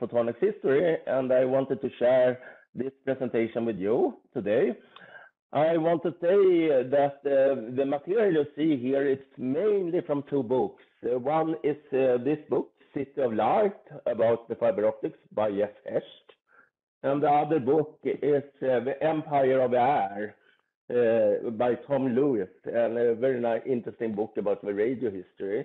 and photonics history, and I wanted to share this presentation with you today. I want to say that uh, the material you see here is mainly from two books. Uh, one is uh, this book, City of Light, about the fiber optics by Jeff Hecht. And the other book is uh, The Empire of Air uh, by Tom Lewis, and a very nice, interesting book about the radio history.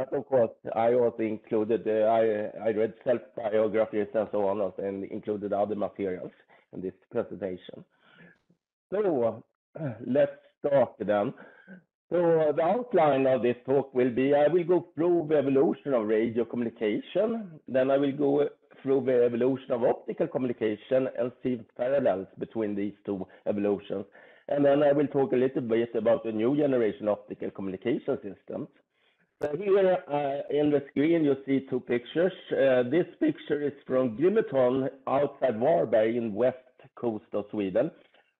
But of course, I also included, uh, I, I read self-biographies and so on, and included other materials in this presentation. So let's start then. So the outline of this talk will be, I will go through the evolution of radio communication, then I will go through the evolution of optical communication and see parallels between these two evolutions. And then I will talk a little bit about the new generation optical communication systems. Here uh, in the screen, you see two pictures. Uh, this picture is from Grimeton outside Varberg in west coast of Sweden,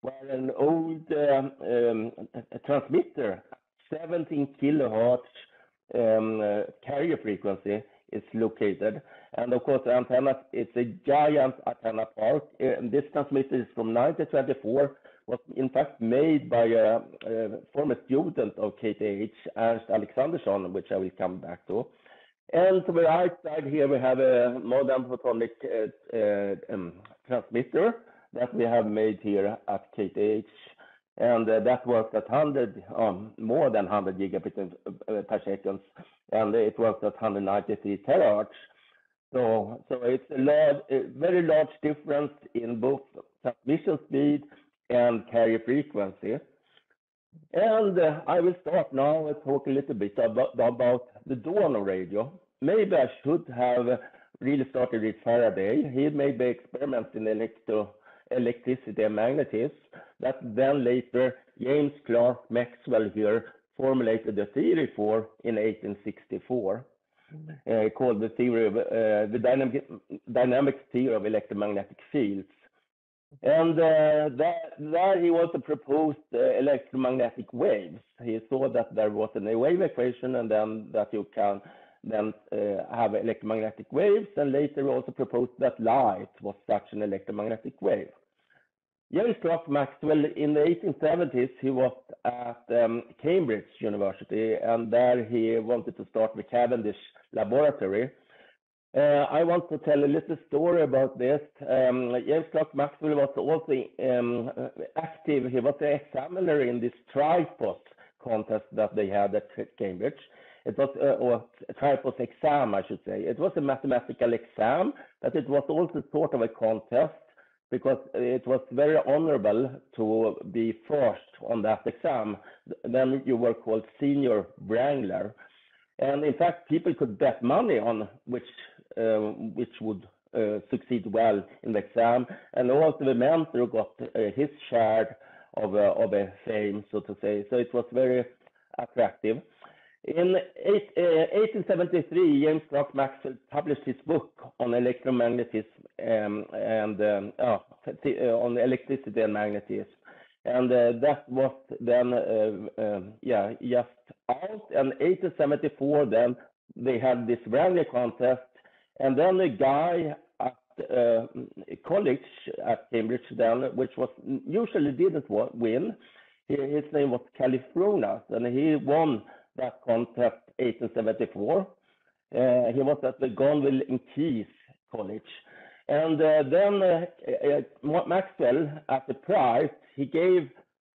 where an old um, um, transmitter, 17 kilohertz um, uh, carrier frequency, is located. And of course, the antenna, it's a giant antenna park. Uh, this transmitter is from 1924 was in fact made by a, a former student of KTH, Ernst Alexanderson, which I will come back to. And to the right side here, we have a modern photonic uh, uh, um, transmitter that we have made here at KTH. And uh, that works at 100, um, more than 100 gigabits uh, per second, and it works at 193 terahertz. So, so it's a, large, a very large difference in both transmission speed and carrier frequency. And uh, I will start now and talk a little bit about, about the dawn of radio. Maybe I should have really started with Faraday. He made the experiments in electro, electricity and magnetism that then later James Clerk Maxwell here formulated the theory for in 1864. Uh, called the theory of uh, the dynamic, dynamic theory of electromagnetic fields. And uh, that, there he also proposed uh, electromagnetic waves. He saw that there was a wave equation and then that you can then uh, have electromagnetic waves. And later he also proposed that light was such an electromagnetic wave. James Clerk Maxwell in the 1870s, he was at um, Cambridge University and there he wanted to start the Cavendish laboratory. Uh, I want to tell a little story about this. Um, James Clerk Maxwell was also um, active. He was the examiner in this TRIPOS contest that they had at Cambridge. It was uh, or TRIPOS exam, I should say. It was a mathematical exam, but it was also sort of a contest because it was very honorable to be first on that exam. Then you were called senior wrangler. And in fact, people could bet money on which which would uh, succeed well in the exam. And also the mentor got uh, his share of, of a fame, so to say. So it was very attractive. In eight, uh, 1873, James Clerk Maxwell published his book on electromagnetism um, and um, oh, on electricity and magnetism. And uh, that was then, uh, um, yeah, just out. And 1874, then they had this Wrangler contest and then a guy at uh, college at Cambridge then, which was usually didn't win, his name was Calliphronas, and he won that contest 1874. Uh, he was at the Gonville and Caius College. And uh, then uh, uh Maxwell, as a prize, he gave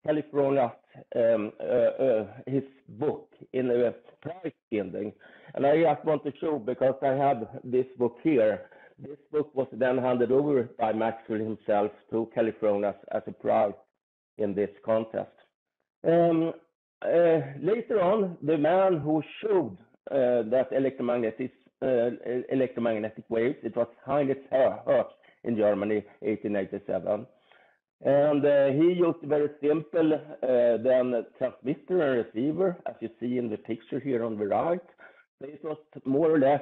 Calliphronas um, uh, uh, his book in a prize building. And I just want to show because I have this book here. This book was then handed over by Maxwell himself to Calliphronas as a prize in this contest. Um, uh, later on, the man who showed uh, that electromagnetic, uh, electromagnetic waves, it was Heinrich Hertz in Germany, 1887. And uh, he used very simple uh, then transmitter and receiver, as you see in the picture here on the right. It was more or less,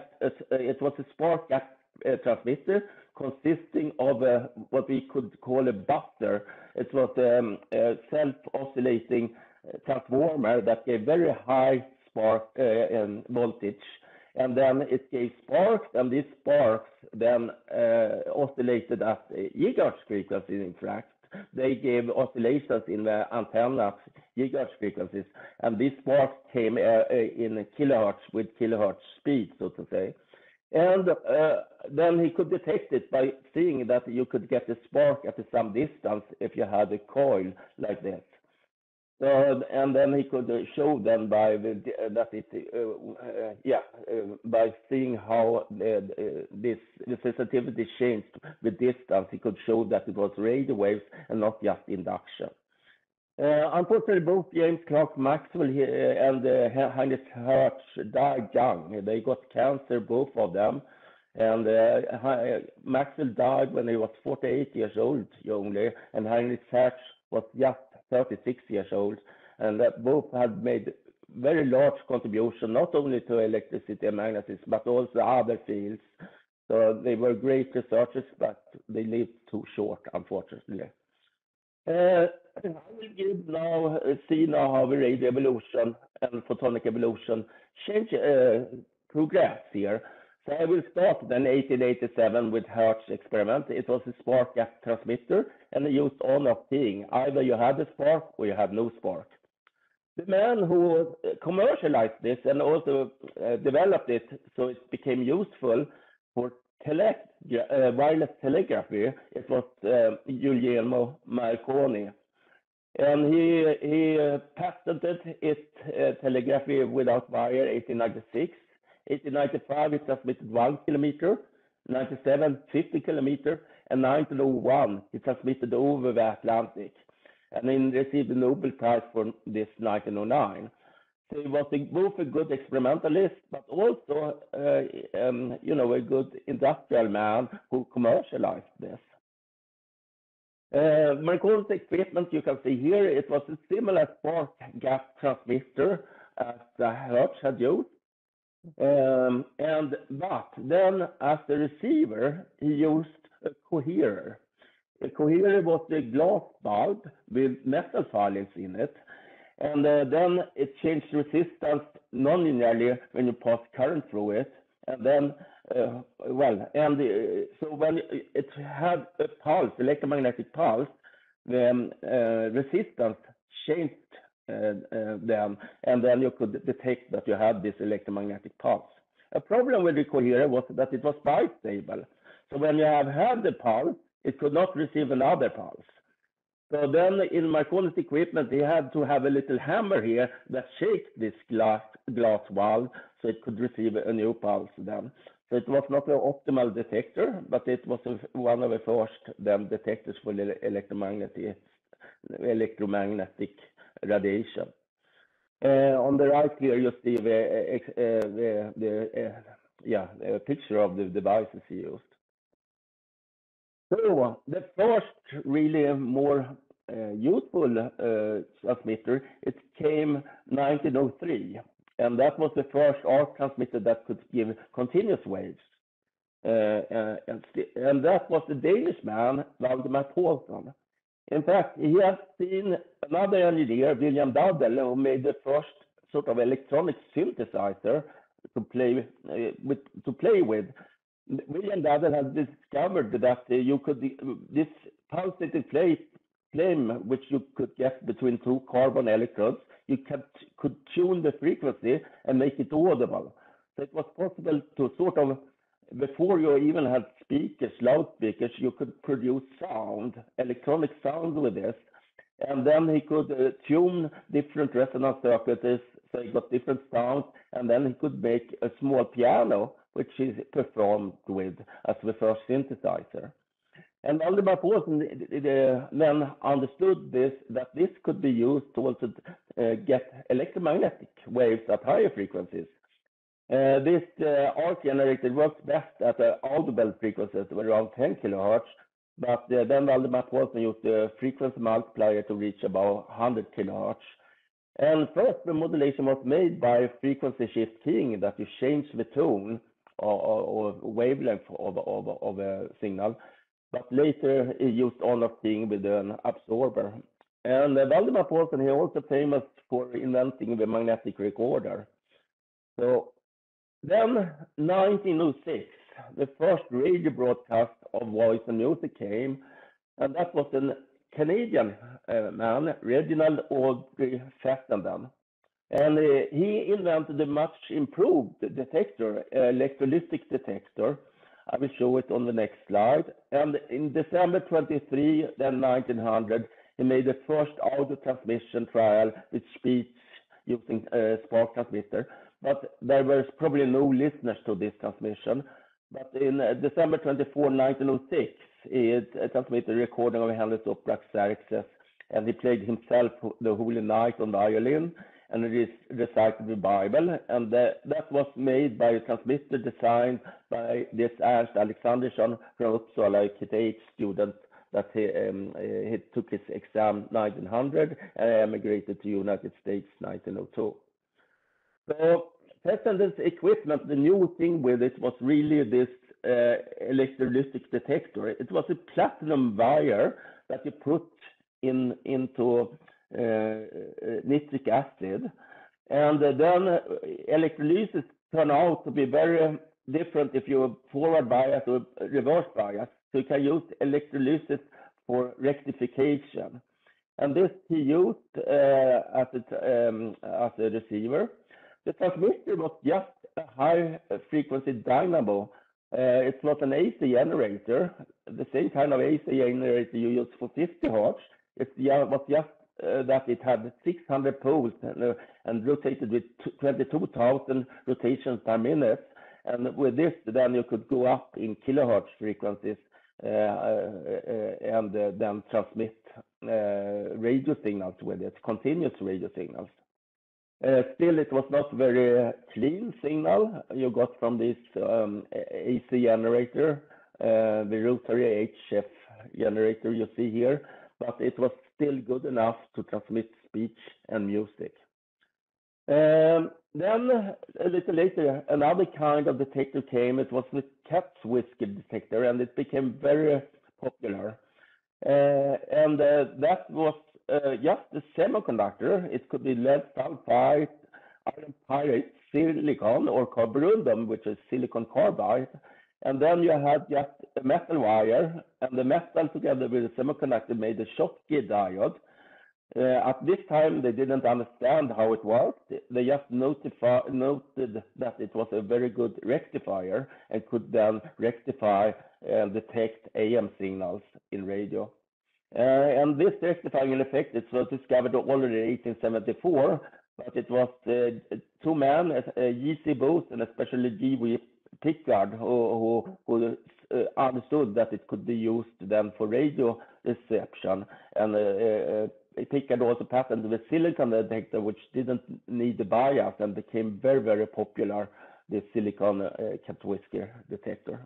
was a spark gap uh, transmitter consisting of what we could call a buffer. It was um, a self-oscillating uh, transformer that gave very high spark uh, voltage and then it gave sparks, and these sparks then uh, oscillated at gigahertz frequency. In fact, they gave oscillations in the antenna gigahertz frequencies, and this spark came uh, uh, in kilohertz with kilohertz speed, so to say. And uh, then he could detect it by seeing that you could get a spark at some distance if you had a coil like this. So, and then he could show them by the, that it, uh, uh, yeah, uh, by seeing how the, this the sensitivity changed with distance, he could show that it was radio waves and not just induction. Uh, unfortunately, both James Clerk Maxwell and uh, Heinrich Hertz died young. They got cancer, both of them. And uh, Maxwell died when he was 48 years old only, and Heinrich Hertz was just 36 years old. And that both had made very large contribution, not only to electricity and magnetism, but also other fields. So they were great researchers, but they lived too short, unfortunately. Uh, I will give now, uh, see now how radio evolution and photonic evolution change uh, progress here. So I will start then 1887 with Hertz experiment. It was a spark gap transmitter and used on off thing. Either you had a spark or you had no spark. The man who commercialized this and also uh, developed it so it became useful for tele uh, wireless telegraphy, it was uh, Guglielmo Marconi. And he, he uh, patented it, uh, telegraphy without wire 1896. 1895 it transmitted one kilometer, 97 50 kilometer, and 1901 it transmitted over the Atlantic. And he received the Nobel Prize for this 1909. So he was a, both a good experimentalist, but also, uh, um, you know, a good industrial man who commercialized this. Uh, Marconi's equipment, you can see here, it was a similar spark gap transmitter as the Hertz had used. Um, and but then as the receiver, he used a coherer. A coherer was a glass bulb with metal filings in it, and uh, then it changed resistance non-linearly when you pass current through it, and then uh, well, and uh, so when it had a pulse, electromagnetic pulse, the um, uh, resistance changed then, and then you could detect that you had this electromagnetic pulse. A problem with the coherer was that it was bistable. So when you have had the pulse, it could not receive another pulse. So then in Marconi's equipment, he had to have a little hammer here that shakes this glass, glass valve so it could receive a new pulse then. So it was not an optimal detector, but it was a, one of the first then detectors for electromagnetic, electromagnetic radiation. Uh, on the right here, you see the, uh, the, the uh, a picture of the devices used. So the first really more useful transmitter, it came 1903, and that was the first arc transmitter that could give continuous waves. And, that was the Danish man, Valdemar Poulsen. In fact, he had seen another engineer, William Duddell, who made the first sort of electronic synthesizer to play uh, with. To play with. William Duddell had discovered that uh, you could this pulsated flame, which you could get between two carbon electrodes, you could, could tune the frequency and make it audible. So it was possible to sort of, before you even had speakers, loudspeakers, you could produce sound, electronic sound with this. And then he could uh, tune different resonance circuits, so he got different sounds, and then he could make a small piano, which is performed with as the first synthesizer. And Valdemar Poulsen then understood this, that this could be used to also uh, get electromagnetic waves at higher frequencies. Uh, this uh, arc generator works best at the audible frequencies around 10 kilohertz, but uh, then Valdemar Poulsen used the frequency multiplier to reach about 100 kilohertz. And first, the modulation was made by frequency shift keying, that you change the tone or, wavelength of, a signal but later he used on-off thing with an absorber. And Valdemar Poulsen, he also famous for inventing the magnetic recorder. Then 1906, the first radio broadcast of voice and music came, and that was a Canadian uh, man, Reginald Aubrey Fessenden. And uh, he invented a much improved detector, electrolytic detector. I will show it on the next slide. And in December 23, then 1900, he made the first audio transmission trial with speech using a spark transmitter. But there was probably no listeners to this transmission. But in uh, December 24, 1906, he transmitted a recording of Handel's opera Xerxes, and he played himself the Holy Night on the violin and recited the Bible. And that was made by a transmitter designed by this Ernst Alexanderson from Uppsala, a KTH student that he, um, he took his exam 1900 and emigrated to the United States 1902. So Fessenden's equipment, the new thing with it was really this uh, electrolytic detector. It was a platinum wire that you put in into uh, uh nitric acid, and then electrolysis turn out to be very different if you forward bias or reverse bias. So you can use electrolysis for rectification. And this he used uh, as, a, um, as a receiver. The transmitter was just a high frequency dynamo. Uh, it's not an AC generator, the same kind of AC generator you use for 50 hertz. It was just uh, that it had 600 poles and, uh, and rotated with 22,000 rotations per minute. And with this, then you could go up in kilohertz frequencies uh, uh, uh, and then transmit radio signals with it, continuous radio signals. Still, it was not very clean signal you got from this um, AC generator, the rotary HF generator you see here, but it was still good enough to transmit speech and music. Um, then a little later, another kind of detector came. It was the cat's whisker detector, and it became very popular. Uh, and uh, that was uh, just the semiconductor. It could be lead sulfide, iron pyrite, silicon, or carborundum, which is silicon carbide. And then you had just a metal wire, and the metal together with the semiconductor made a Schottky diode. Uh, at this time, they didn't understand how it worked. They just noted that it was a very good rectifier and could then rectify and detect AM signals in radio. Uh, and this rectifying effect it was discovered already in 1874, but it was uh, two men, J.C. Bose and especially G.W. Pickard, who, who, who uh, understood that it could be used then for radio reception. And Pickard also patented the silicon detector, which didn't need the bias and became very, very popular, the silicon uh, cat whisker detector.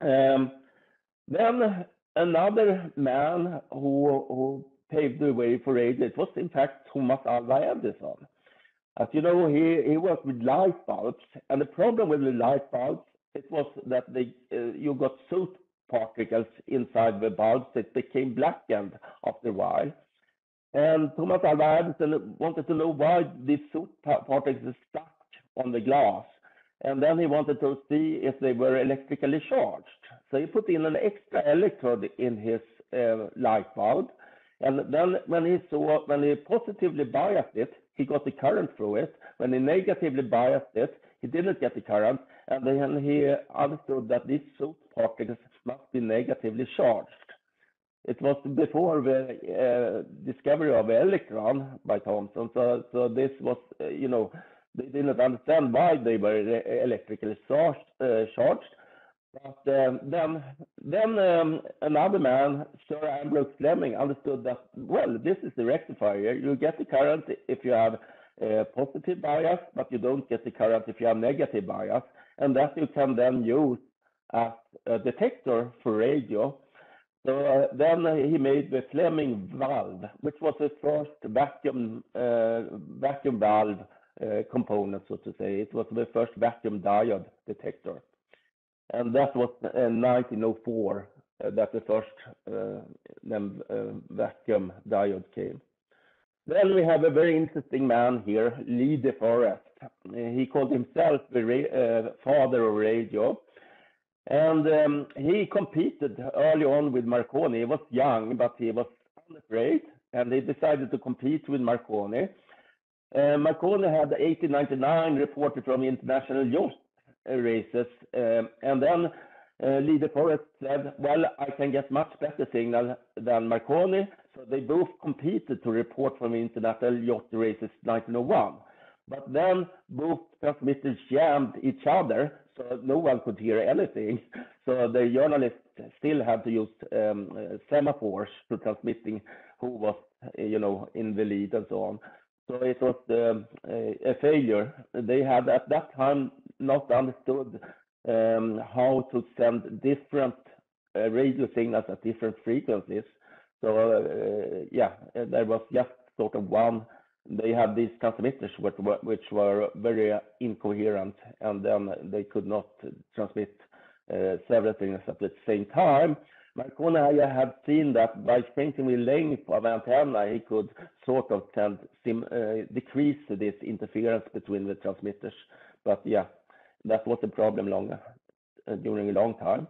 Um, then another man who, who paved the way for radio, it was in fact Thomas Alva Edison. As you know, he, he worked with light bulbs, and the problem with the light bulbs, it was that they, uh, you got soot particles inside the bulbs that became blackened after a while. And Thomas Alva Edison wanted to know why these soot particles stuck on the glass. And then he wanted to see if they were electrically charged. So he put in an extra electrode in his uh, light bulb. And then when he saw, when he positively biased it, he got the current through it. When he negatively biased it, he didn't get the current. And then he understood that these soot particles must be negatively charged. It was before the uh, discovery of the electron by Thomson. So, so this was, uh, you know, they didn't understand why they were electrically charged. Uh. But um, another man, Sir Ambrose Fleming, understood that well, this is the rectifier. You get the current if you have a positive bias, but you don't get the current if you have negative bias, and that you can then use as a detector for radio so then he made the Fleming valve, which was the first vacuum valve component, so to say. It was the first vacuum diode detector, and that was in 1904 uh, that the first uh, uh, vacuum diode came. Then we have a very interesting man here, Lee De Forest. He called himself the father of radio. And um, he competed early on with Marconi. He was young, but he was unafraid, and he decided to compete with Marconi. Uh, Marconi had 1899 reported from international yacht races, uh, and then uh, Lee Forest said, well, I can get much better signal than Marconi. So they both competed to report from international yacht races 1901. But then both transmitters jammed each other, so no one could hear anything. So the journalists still had to use um, semaphores to transmitting who was, you know, in the lead and so on. So it was um, a failure. They had at that time not understood um, how to send different uh, radio signals at different frequencies. So uh, yeah, there was just sort of one. They had these transmitters which were, which were very incoherent, and then they could not transmit uh, several things at the same time. Marconi had seen that by changing the length of antenna, he could sort of tend, sim, uh, decrease this interference between the transmitters. But yeah, that was a problem long uh, during a long time.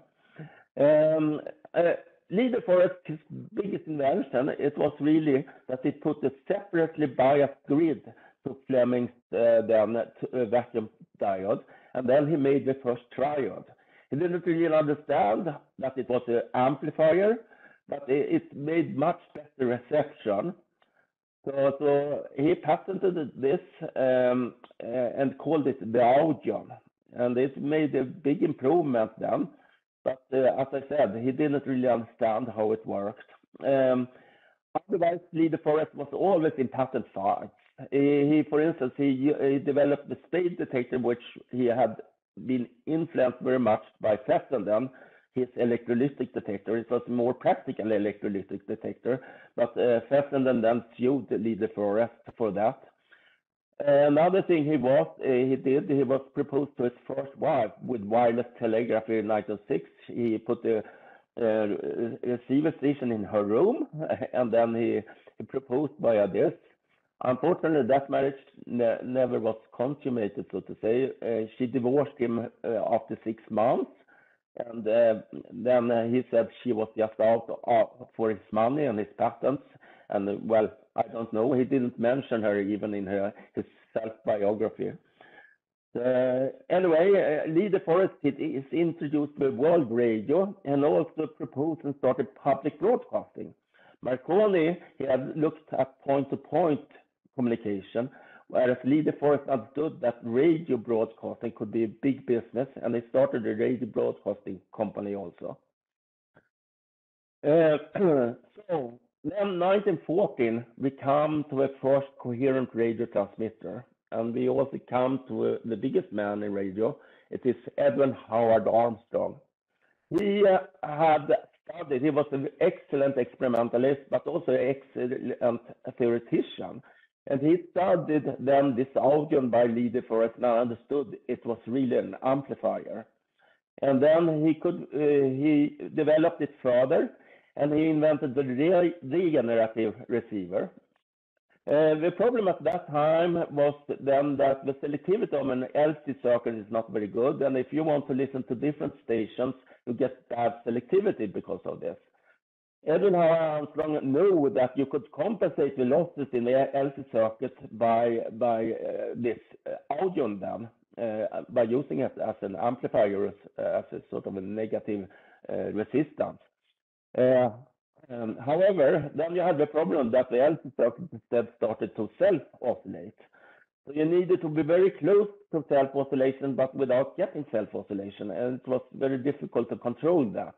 Um, uh, Lee de Forest's biggest invention, it was really that he put a separately biased grid to Fleming's uh, then uh, vacuum diode, and then he made the first triode. He didn't really understand that it was an amplifier, but it, made much better reception. So, he patented this um, uh, and called it the Audion and it made a big improvement then. But uh, as I said, he didn't really understand how it worked. Um, otherwise, Lee Forest was always in patent fights. For instance, he, developed the spade detector, which he had been influenced very much by Fessenden, his electrolytic detector. It was more practical electrolytic detector, but uh, Fessenden then sued Lee Forest for that. Another thing he was uh, he did he was proposed to his first wife with wireless telegraphy in 1906. He put a, a receiver station in her room, and then he, he proposed via this. Unfortunately, that marriage ne never was consummated, so to say. Uh, she divorced him uh, after six months, and uh, then he said she was just out for his money and his patents. And well, I don't know. He didn't mention her even in her, his self-biography. Uh, anyway, uh, Lee Forest is introduced the world radio and also proposed and started public broadcasting. Marconi he had looked at point-to-point -point communication, whereas Lee Forest understood that radio broadcasting could be a big business, and he started a radio broadcasting company also. Uh, so then 1914, we come to a first coherent radio transmitter, and we also come to a, the biggest man in radio. It is Edwin Howard Armstrong. He uh, had studied, he was an excellent experimentalist, but also an excellent theoretician. And he studied then this Audion by Lee de Forest and understood it was really an amplifier. And then he could uh, he developed it further and he invented the re regenerative receiver. Uh, the problem at that time was then that the selectivity of an LC circuit is not very good, and if you want to listen to different stations, you get bad selectivity because of this. Edwin Armstrong knew that you could compensate the losses in the LC circuit by by uh, this uh, Audion then, uh, by using it as an amplifier, as, a sort of a negative resistance. Um, however, then you had the problem that the LC circuit instead started to self-oscillate. So you needed to be very close to self-oscillation, but without getting self-oscillation, and it was very difficult to control that.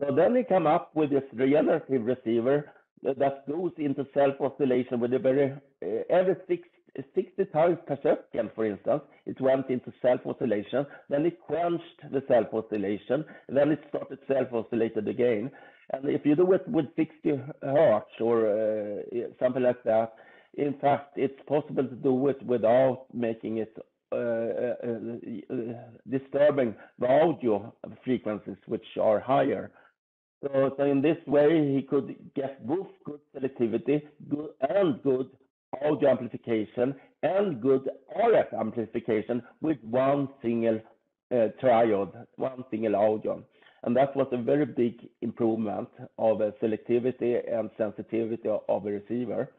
So then we come up with this regenerative receiver that goes into self-oscillation with a very, uh, every six 60 times per second, for instance, it went into self-oscillation, then it quenched the self-oscillation, then it started self-oscillated again. And if you do it with 60 hertz or uh, something like that, in fact, it's possible to do it without making it uh, uh disturbing the audio frequencies, which are higher. So, so in this way, he could get both good selectivity good, and good audio amplification and good RF amplification with one single uh, triode, one single Audion. And that was a very big improvement of uh, selectivity and sensitivity of a receiver.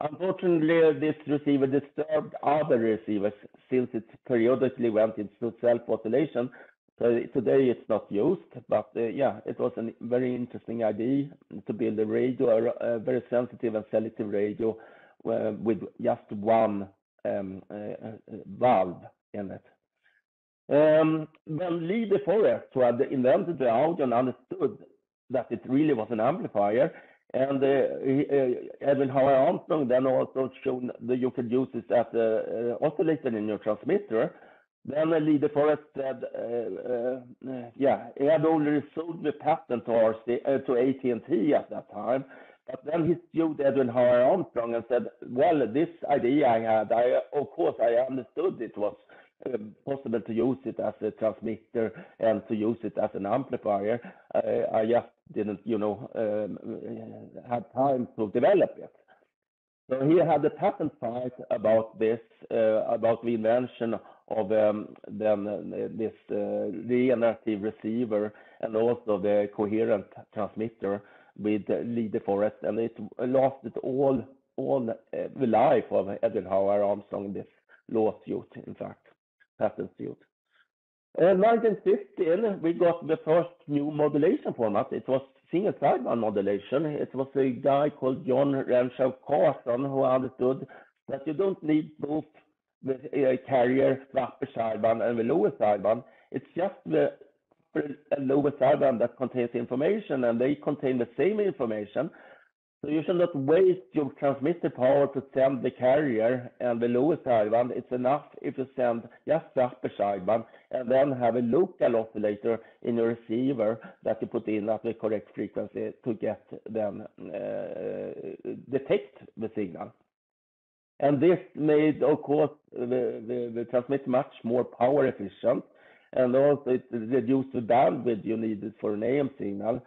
Unfortunately, this receiver disturbed other receivers since it periodically went into self-oscillation. So today it's not used, but uh, yeah, it was a very interesting idea to build a radio, a, very sensitive and selective radio uh, with just one um, uh, uh valve in it. Um, when Lee De Forest, who had invented the Audion understood that it really was an amplifier, and uh, uh, Edwin Howard Armstrong then also shown that you could use it as an uh, oscillator in your transmitter. Then Lee De Forest said, yeah, he had already sold the patent uh, to AT&T at that time. But then he sued Edwin Howard Armstrong and said, well, this idea I had, I, of course, I understood it was um, possible to use it as a transmitter and to use it as an amplifier. Uh, I just didn't, you know, um, have time to develop it. So he had a patent fight about this, uh, about the invention of uh, this uh, regenerative receiver and also the coherent transmitter with Lee De Forest, and it lasted all uh, the life of Edwin Howard Armstrong. This lawsuit, in fact patent suit. In 1915, we got the first new modulation format. It was single sideband modulation. It was a guy called John Renshaw Carson who understood that you don't need both the uh, carrier, the upper sideband, and the lower sideband. It's just the lower sideband that contains information, and they contain the same information. So you should not waste your transmitter power to send the carrier and the lower sideband. It's enough if you send just the upper sideband and then have a local oscillator in your receiver that you put in at the correct frequency to get them uh, detect the signal. And this made, of course, the, the, the transmitter much more power efficient and also it reduced the bandwidth you needed for an AM signal.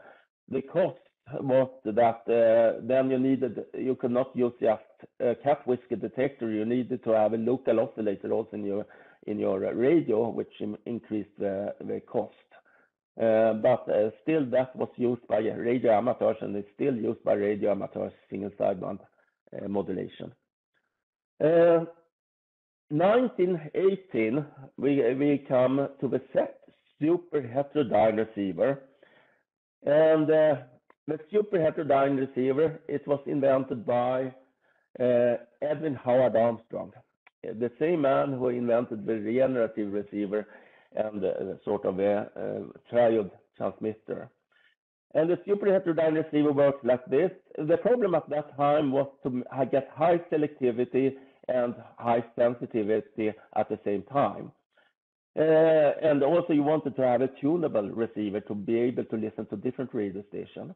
The cost was that uh, then you needed, you could not use just a cat whisker detector. You needed to have a local oscillator also in your in your radio, which increased the, the cost. Uh, but uh, still, that was used by radio amateurs, and it's still used by radio amateurs, single sideband uh, modulation. 1918, uh, we we come to the set super heterodyne receiver, and uh, the super heterodyne receiver, it was invented by uh, Edwin Howard Armstrong, the same man who invented the regenerative receiver and uh, sort of a uh, triode transmitter. And the super heterodyne receiver works like this. The problem at that time was to get high selectivity and high sensitivity at the same time. Uh, and also you wanted to have a tunable receiver to be able to listen to different radio stations.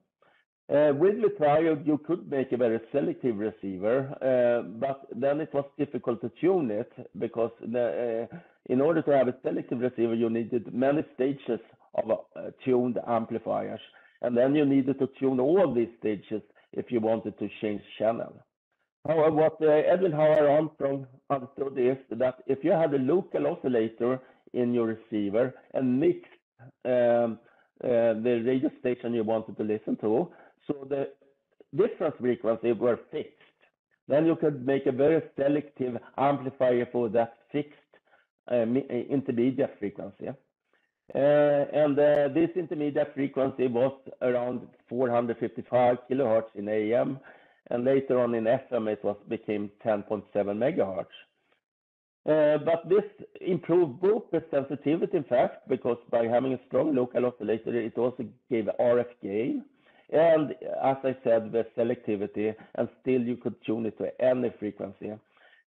Uh, with the triode, you could make a very selective receiver, uh, but then it was difficult to tune it because the, uh, in order to have a selective receiver, you needed many stages of uh, tuned amplifiers. And then you needed to tune all of these stages if you wanted to change channel. What uh, Edwin Howard Armstrong understood is that if you had a local oscillator in your receiver and mixed um, uh, the radio station you wanted to listen to, so the difference frequency were fixed. Then you could make a very selective amplifier for that fixed uh, uh intermediate frequency. Uh, and uh, this intermediate frequency was around 455 kilohertz in AM, and later on in FM it was became 10.7 megahertz. Uh, but this improved both the sensitivity, in fact, because by having a strong local oscillator, it also gave RF gain, and as I said, the selectivity, and still you could tune it to any frequency.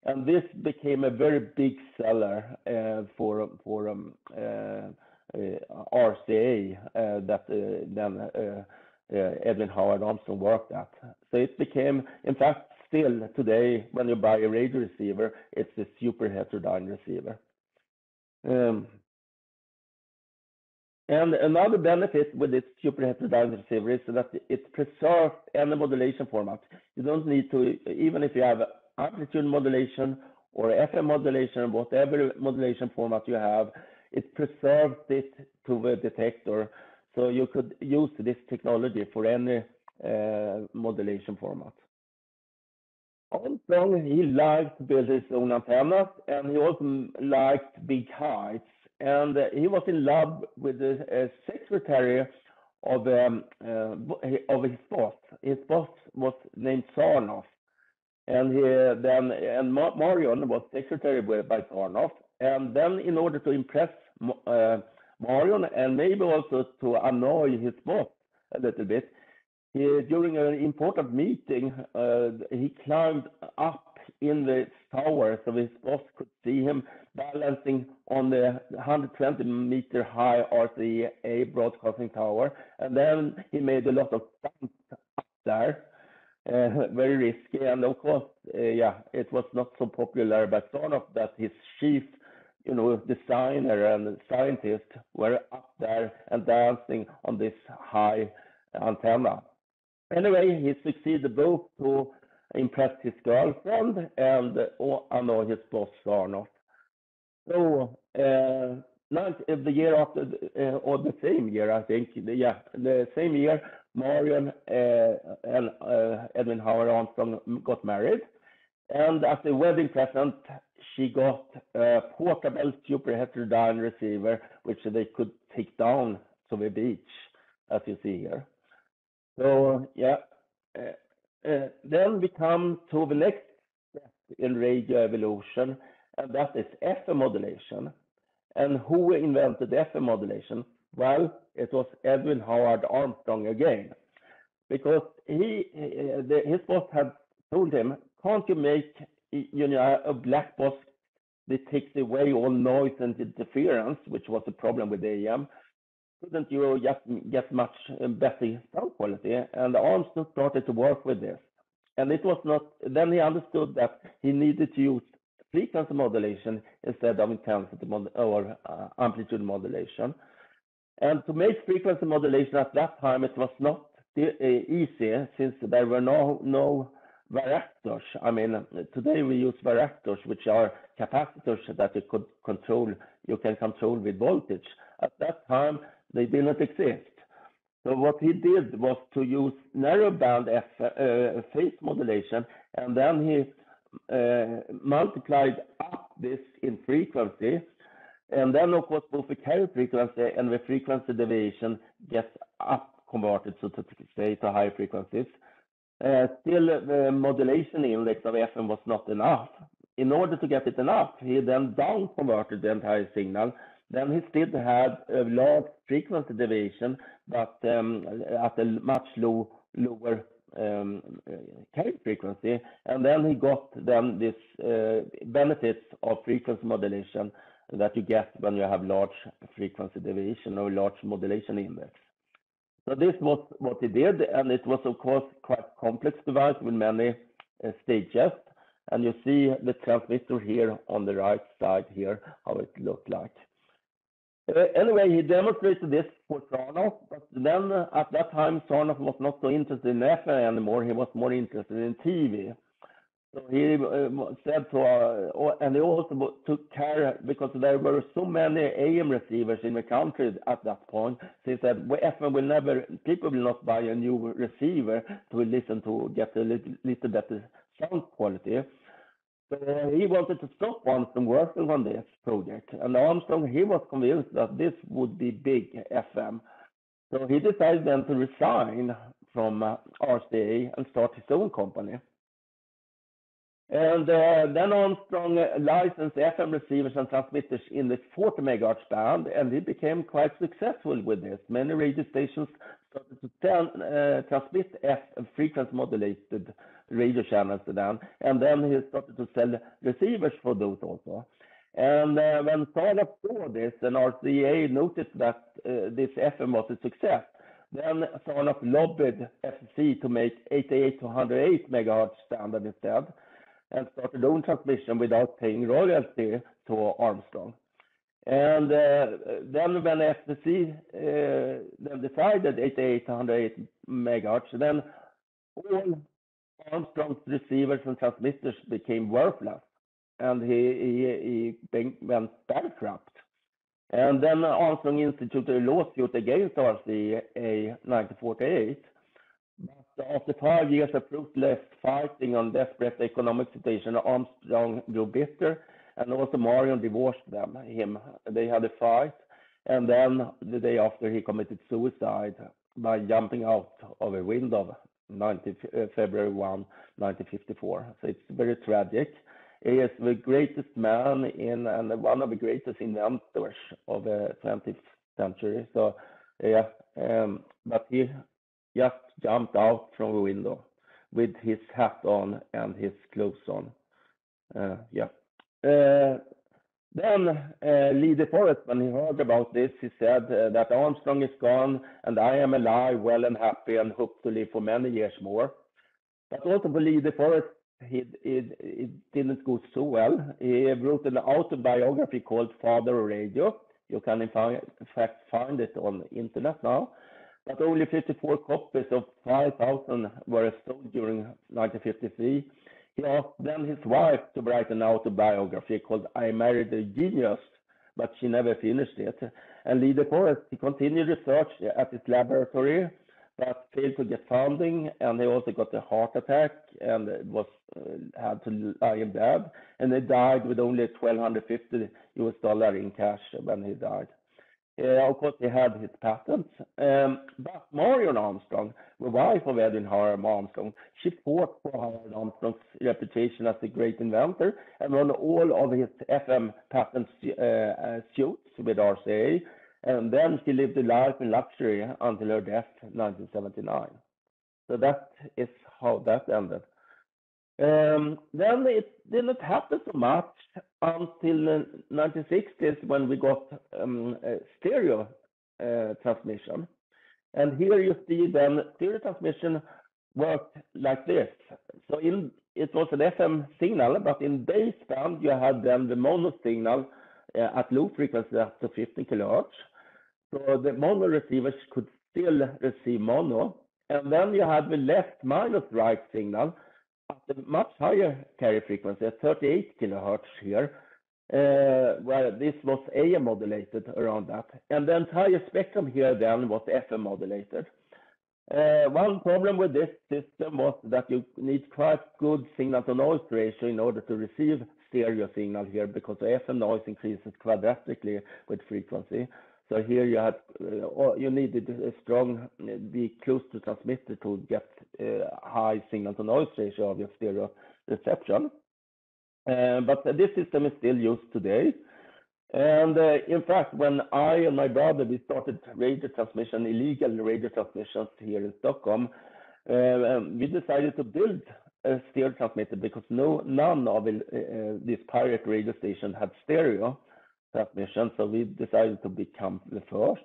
And this became a very big seller uh, for for um, uh, uh, RCA uh, that uh, then Edwin Howard Armstrong worked at. So it became, in fact, still today, when you buy a radio receiver, it's a super heterodyne receiver. Um, and another benefit with this super heterodyne receiver is that it preserves any modulation format. You don't need to, even if you have amplitude modulation or FM modulation, whatever modulation format you have, it preserves it to the detector. So you could use this technology for any uh, modulation format. Armstrong, he liked to build his own antennas and he also liked big heights. And he was in love with the uh, secretary of um, uh, of his boss. His boss was named Sarnoff, and he then and Marion was secretary by Sarnoff. And then, in order to impress uh, Marion and maybe also to annoy his boss a little bit, he, during an important meeting, uh, he climbed up in the tower so his boss could see him balancing on the 120 meter high RCA broadcasting tower. And then he made a lot of stunts up there, uh, very risky. And of course, uh, yeah, it was not so popular by Sarnoff that his chief, you know, designer and scientist were up there and dancing on this high antenna. Anyway, he succeeded both to impress his girlfriend and uh, annoy his boss Sarnoff. So uh, the year after, uh, or the same year, I think, yeah, the same year, Marion uh, and uh, Edwin Howard Armstrong got married. And as a wedding present, she got a portable super heterodyne receiver, which they could take down to the beach, as you see here. So, yeah. Uh, uh, then we come to the next step in radio evolution, and that is FM modulation. And who invented FM modulation? Well, it was Edwin Howard Armstrong again, because he, the, his boss had told him, "Can't you make you know a black box that takes away all noise and interference, which was a problem with AM? Couldn't you just get much better sound quality?" And Armstrong started to work with this, and it was not. Then he understood that he needed to use frequency modulation instead of intensity mod or uh, amplitude modulation. And to make frequency modulation at that time, it was not uh, easy since there were no, no varactors. I mean, today we use varactors, which are capacitors that you could control, you can control with voltage. At that time, they did not exist. So what he did was to use narrowband F, uh, phase modulation, and then he uh, multiplied up this in frequency. And then, of course, both the carrier frequency and the frequency deviation gets up converted, so to say, to high frequencies. Uh, still, the modulation index of FM was not enough. In order to get it enough, he then down converted the entire signal. Then he still had a large frequency deviation, but um, at a much low, lower um, carrier frequency, and then he got then this uh, benefits of frequency modulation that you get when you have large frequency deviation or large modulation index. So this was what he did, and it was of course quite complex device with many uh, stages. And you see the transmitter here on the right side here, how it looked like. Uh, anyway, he demonstrated this for Sarnoff, but then uh, at that time, Sarnoff was not so interested in FM anymore. He was more interested in TV. So he uh, said to, uh, and he also took care because there were so many AM receivers in the country at that point. So he said, FM will never, people will not buy a new receiver to listen to get a little, little better sound quality. So he wanted to stop Armstrong working on this project. And Armstrong, he was convinced that this would be big FM. So he decided then to resign from uh, RCA and start his own company. And uh, then Armstrong licensed FM receivers and transmitters in the 40 megahertz band, and he became quite successful with this. Many radio stations started to uh, transmit frequency modulated radio channels to them, and then he started to sell receivers for those also. And uh, when Sarnoff saw this and RCA noticed that uh, this FM was a success, then Sarnoff lobbied FCC to make 88 to 108 megahertz standard instead and started own transmission without paying royalty to Armstrong. And uh, then when FCC uh, then decided 88 to 108 megahertz, then all Armstrong's receivers and transmitters became worthless. and he, he, he went bankrupt. And then Armstrong instituted a lawsuit against RCA in 1948. After five years of fruitless fighting on desperate economic situation, Armstrong grew bitter, and also Marion divorced them. Him, they had a fight, and then the day after, he committed suicide by jumping out of a window 19, uh, February 1, 1954. So it's very tragic. He is the greatest man in and one of the greatest inventors of the 20th century. So yeah, um, but he just jumped out from the window with his hat on and his clothes on. Uh, yeah. Uh, then uh, Lee de Forest, when he heard about this, he said uh, that Armstrong is gone and I am alive, well and happy, and hope to live for many years more. But also for Lee de Forest, he, it, it didn't go so well. He wrote an autobiography called Father Radio. You can in fact find it on the internet now. But only 54 copies of 5,000 were sold during 1953 he asked then his wife to write an autobiography called I Married a Genius, but she never finished it. And Lee de Forest, he continued research at his laboratory, but failed to get funding, and he also got a heart attack and was uh, had to lie in bed, and he died with only 1,250 US dollar in cash when he died. Uh, of course, he had his patents. Um, but Marion Armstrong, the wife of Edwin Howard Armstrong, she fought for Howard Armstrong's reputation as a great inventor and won all of his FM patent uh, uh, suits with RCA. And then she lived a life in luxury until her death in 1979. So that is how that ended. Um, then it didn't happen so much until the 1960s when we got um, stereo uh, transmission. And here you see then stereo transmission worked like this. So in it was an FM signal, but in baseband you had then the mono signal uh, at low frequency up to 15 kilohertz. So the mono receivers could still receive mono. And then you had the left minus right signal at a much higher carrier frequency, at 38 kilohertz here, uh, where this was AM modulated around that. And the entire spectrum here then was FM modulated. Uh, one problem with this system was that you need quite good signal to noise ratio in order to receive stereo signal here because the FM noise increases quadratically with frequency. So here you had uh, you needed a strong be close to transmitter to get uh, high signal to noise ratio of your stereo reception. Uh, but this system is still used today. And uh, in fact, when I and my brother we started radio transmission, illegal radio transmissions here in Stockholm, uh, um, we decided to build a stereo transmitter because no none of uh, these pirate radio stations had stereo transmission. So we decided to become the first.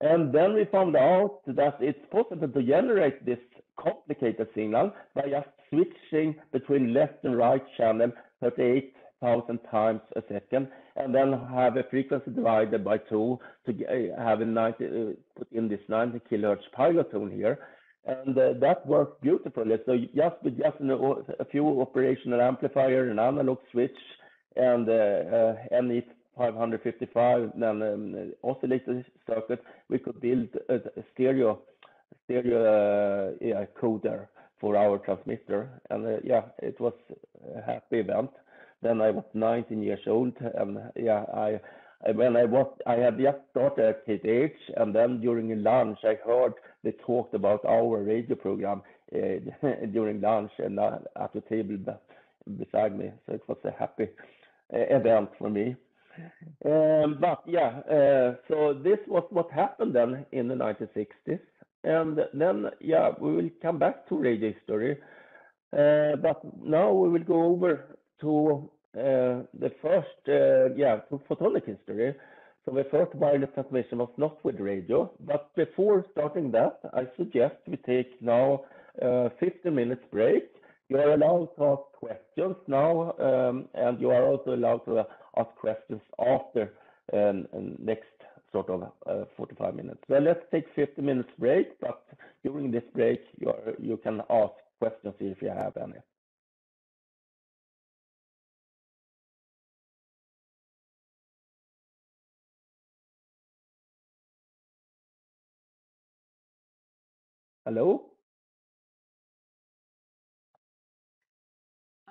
And then we found out that it's possible to generate this complicated signal by just switching between left and right channel 38,000 times a second, and then have a frequency divided by two to have a 90, uh, put in this 90 kilohertz pilot tone here. And uh, that worked beautifully. So just with just a few operational amplifier, an analog switch, and uh, uh, any 555 then um, oscillator circuit, we could build a, stereo stereo uh, yeah, coder for our transmitter. And uh, yeah, it was a happy event. Then I was 19 years old, and yeah, I when I was I had just started at KTH, and then during lunch I heard they talked about our radio program uh, during lunch and uh, at the table beside me. So it was a happy uh, event for me. Um, but yeah, uh, so this was what happened then in the 1960s. And then, yeah, we will come back to radio history. Uh, but now we will go over to uh, the first, uh, yeah, to photonic history. So the first wireless transmission was not with radio. But before starting that, I suggest we take now a 15 minutes break. You are allowed to ask questions now, um, and you are also allowed to ask questions after um, next sort of uh, 45 minutes. Let's take 50 minutes break, but during this break, you can ask questions if you have any. Hello?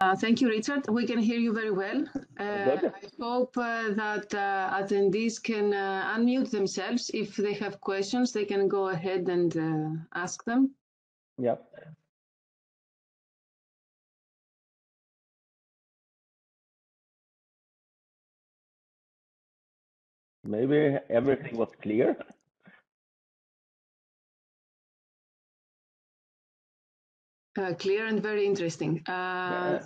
Uh, thank you, Richard. We can hear you very well. Uh. I hope uh, that uh, attendees can uh, unmute themselves. If they have questions, they can go ahead and uh, ask them. Yeah. Maybe everything was clear. Uh, clear and very interesting. Uh,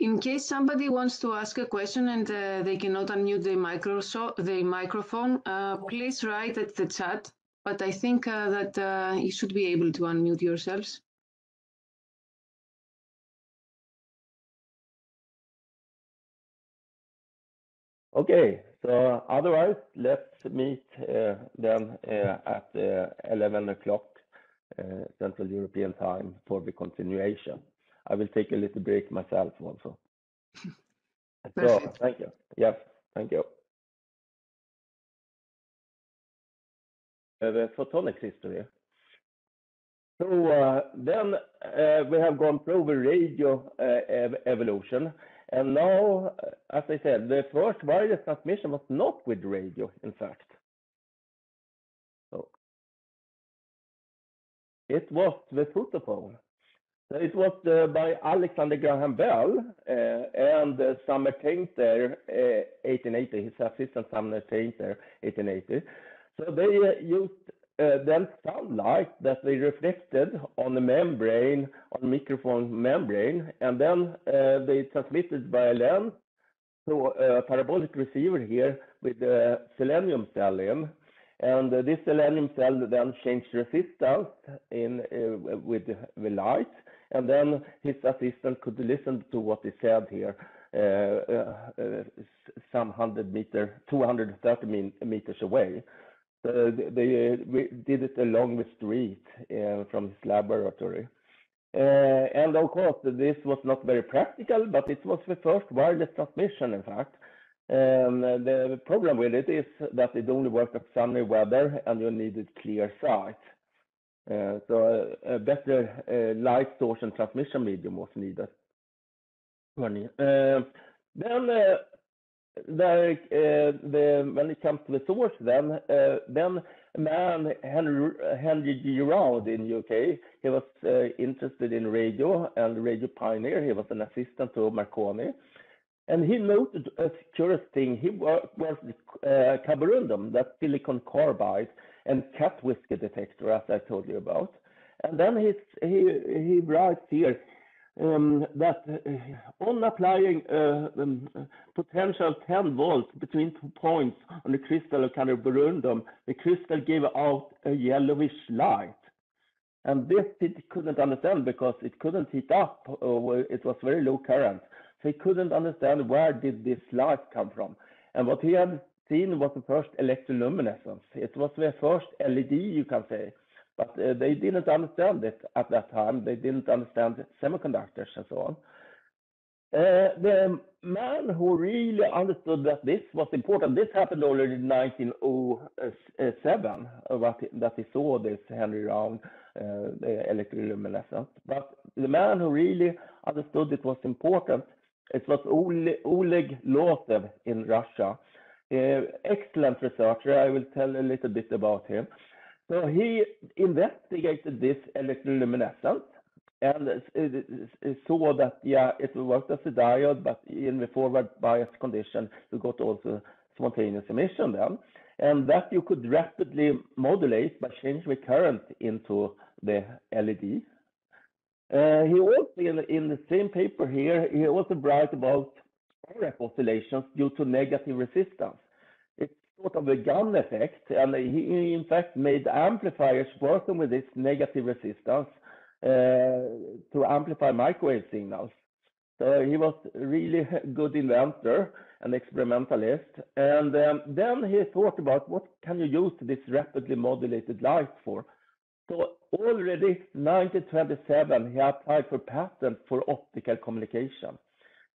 in case somebody wants to ask a question and uh, they cannot unmute the, their microphone, uh, please write at the chat. But I think uh, that uh, you should be able to unmute yourselves. Okay, so otherwise, let's meet uh, then uh, at uh, 11 o'clock Central European Time for the continuation. I will take a little break myself also. Perfect. thank you. Yes, thank you. Uh, The photonics history. So uh, then uh, we have gone through the radio uh, ev- evolution, and now, uh, as I said, the first wireless transmission was not with radio, in fact. It was the photophone. So it was uh, by Alexander Graham Bell uh, and uh, Sumner Tainter, uh, 1880, his assistant Sumner Tainter, 1880. So they uh, used uh, then sunlight that they reflected on the membrane, on microphone membrane, and then uh, they transmitted by a lens to a parabolic receiver here with selenium cell in. And this selenium cell then changed resistance in uh, with the light, and then his assistant could listen to what he said here, uh, uh, some hundred meter, 230 meters away. So they, they did it along the street uh, from his laboratory. Uh, and of course, this was not very practical, but it was the first wireless transmission, in fact. Um, the problem with it is that it only worked at sunny weather and you needed clear sight. Uh, so a, a better uh, light source and transmission medium was needed. Uh, then there, uh, the, when it comes to the source, then uh, then a man Henry, Henry G. Round in the UK, he was uh, interested in radio and radio pioneer. He was an assistant to Marconi, and he noted a curious thing. He worked with uh, that silicon carbide, and cat whisker detector, as I told you about. And then he's, he he writes here um, that uh, on applying uh, um, potential 10 volts between two points on the crystal of carborundum, the crystal gave out a yellowish light. And this it couldn't understand because it couldn't heat up, it was very low current. He couldn't understand where did this light come from. And what he had seen was the first electroluminescence. It was the first LED, you can say but uh, they didn't understand it at that time. They didn't understand semiconductors and so on. Uh, the man who really understood that this was important, this happened already in 1907, uh, that he saw this Henry Round, uh, electroluminescence. But the man who really understood it was important, it was Oleg Lotev in Russia. Uh, excellent researcher. I will tell a little bit about him. So he investigated this electroluminescence and saw that, yeah, it worked as a diode, but in the forward bias condition, you got also spontaneous emission then. And that you could rapidly modulate by changing the current into the LED. Uh, he also, in, in the same paper here, he also wrote about RF oscillations due to negative resistance It's sort of a Gunn effect, and he in fact made amplifiers working with this negative resistance uh, to amplify microwave signals. So he was really good inventor and experimentalist. And um, then he thought about what can you use this rapidly modulated light for? So already 1927, he applied for patent for optical communication.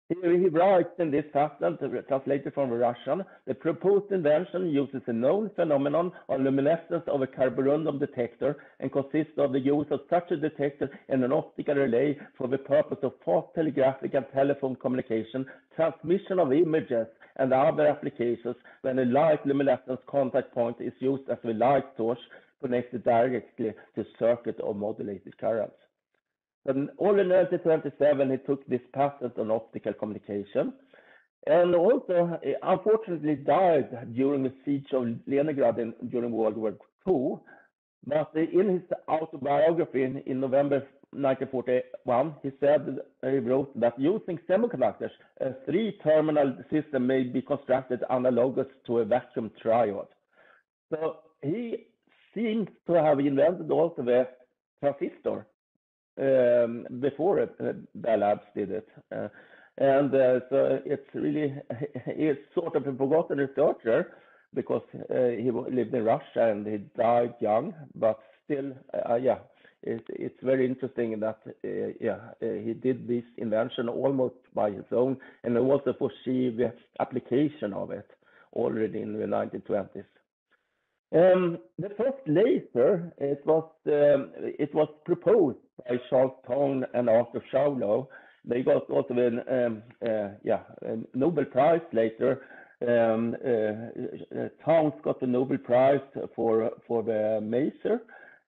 He, he writes in this patent, translated from Russian, the proposed invention uses a known phenomenon of luminescence of a carborundum detector and consists of the use of such a detector in an optical relay for the purpose of fast telegraphic and telephone communication, transmission of images, and other applications when a light luminescence contact point is used as a light source connected directly to circuit or modulated currents. And all in 1927, he took this patent on optical communication. And also, eh, unfortunately, died during the siege of Leningrad in, during World War II. But in his autobiography in, in November 1941, he said, eh, he wrote that using semiconductors, a three-terminal system may be constructed analogous to a vacuum triode. So he seems to have invented also the transistor um, before uh, Bell Labs did it. Uh, and uh, so it's really, he's sort of a forgotten researcher because uh, he lived in Russia and he died young, but still, uh, yeah, it, it's very interesting that, uh, yeah, he did this invention almost by his own and also foresee the application of it already in the 1920s. Um, the first laser, it was um, it was proposed by Charles Townes and Arthur Schawlow. They got also um, uh, a Nobel Prize later. Um, uh, uh got the Nobel Prize for for the maser,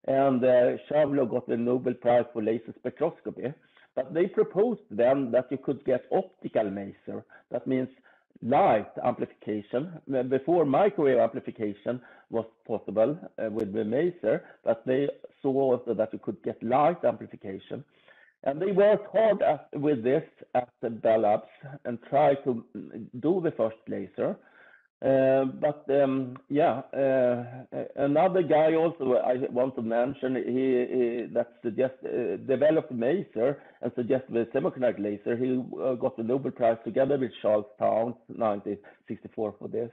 and Schawlow got the Nobel Prize for laser spectroscopy. But they proposed then that you could get optical maser. That means light amplification. Before microwave amplification was possible uh, with the maser, but they saw also that you could get light amplification. And they worked hard at, with this at the Bell Labs and tried to do the first laser. Uh, but um, yeah, uh, another guy also I want to mention he, that suggest uh, developed maser and suggested the semiconductor laser. He got the Nobel Prize together with Charles Townes, 1964 for this.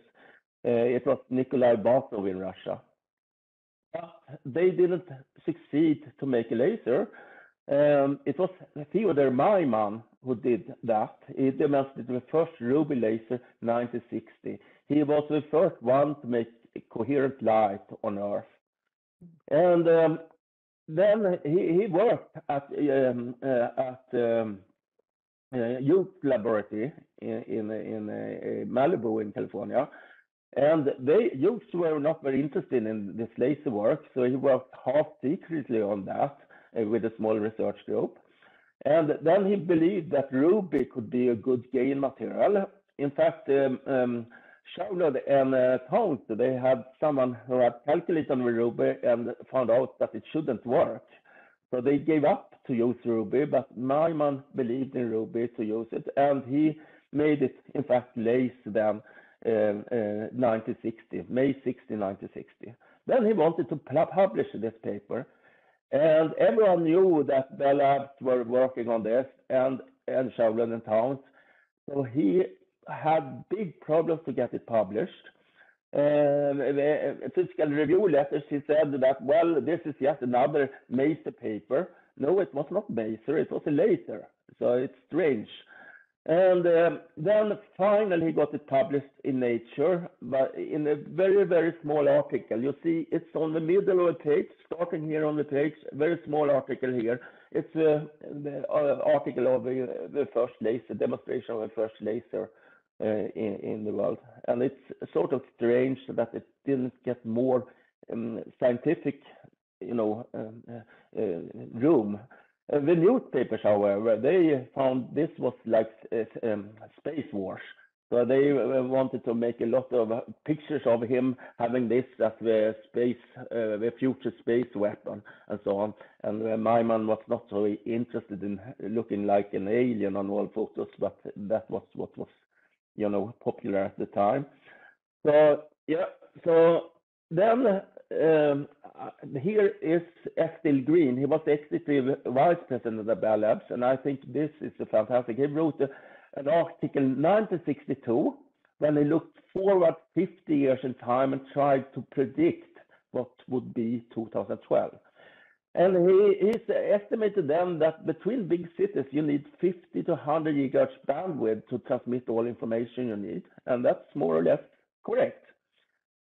It was Nikolai Basov in Russia. But they didn't succeed to make a laser. Um, it was Theodor Maiman who did that. He demonstrated the first ruby laser 1960 he was the first one to make coherent light on Earth. And um, then he, he worked at um, uh, at um, uh, Hughes laboratory in in, in uh, Malibu in California, and they Hughes were not very interested in this laser work, so he worked half secretly on that uh, with a small research group. And then he believed that ruby could be a good gain material. In fact, um, um, and uh, Townes, they had someone who had calculated on Ruby and found out that it shouldn't work. So they gave up to use Ruby, but Maiman believed in Ruby to use it, and he made it, in fact, lace then um, uh, 1960, May 60, 1960. Then he wanted to publish this paper, and everyone knew that Bell Labs were working on this, and, and Schawlow and Townes. So he had big problems to get it published. Um, physical review letters, he said that, well, this is just another Maser paper. No, it was not Maser, it was a laser. So it's strange. And um, then finally he got it published in Nature, but in a very, very small article. You see, it's on the middle of the page, starting here on the page, very small article here. It's uh, the uh, article of the, the first laser, demonstration of the first laser. Uh, in, the world. And it's sort of strange that it didn't get more um, scientific, you know, um, uh, uh, room. the newspapers, however, they found this was like um, space wars. So they wanted to make a lot of pictures of him having this as the space, uh, the future space weapon, and so on. And uh, Maiman was not so interested in looking like an alien on all photos, but that was what was you know popular at the time. So yeah, so then um, uh, here is Estill Green. He was the executive vice president of the Bell Labs, and I think this is a fantastic. He wrote a, an article in 1962 when he looked forward 50 years in time and tried to predict what would be 2012. And he he's estimated then that between big cities you need 50 to 100 gigahertz bandwidth to transmit all information you need, and that's more or less correct.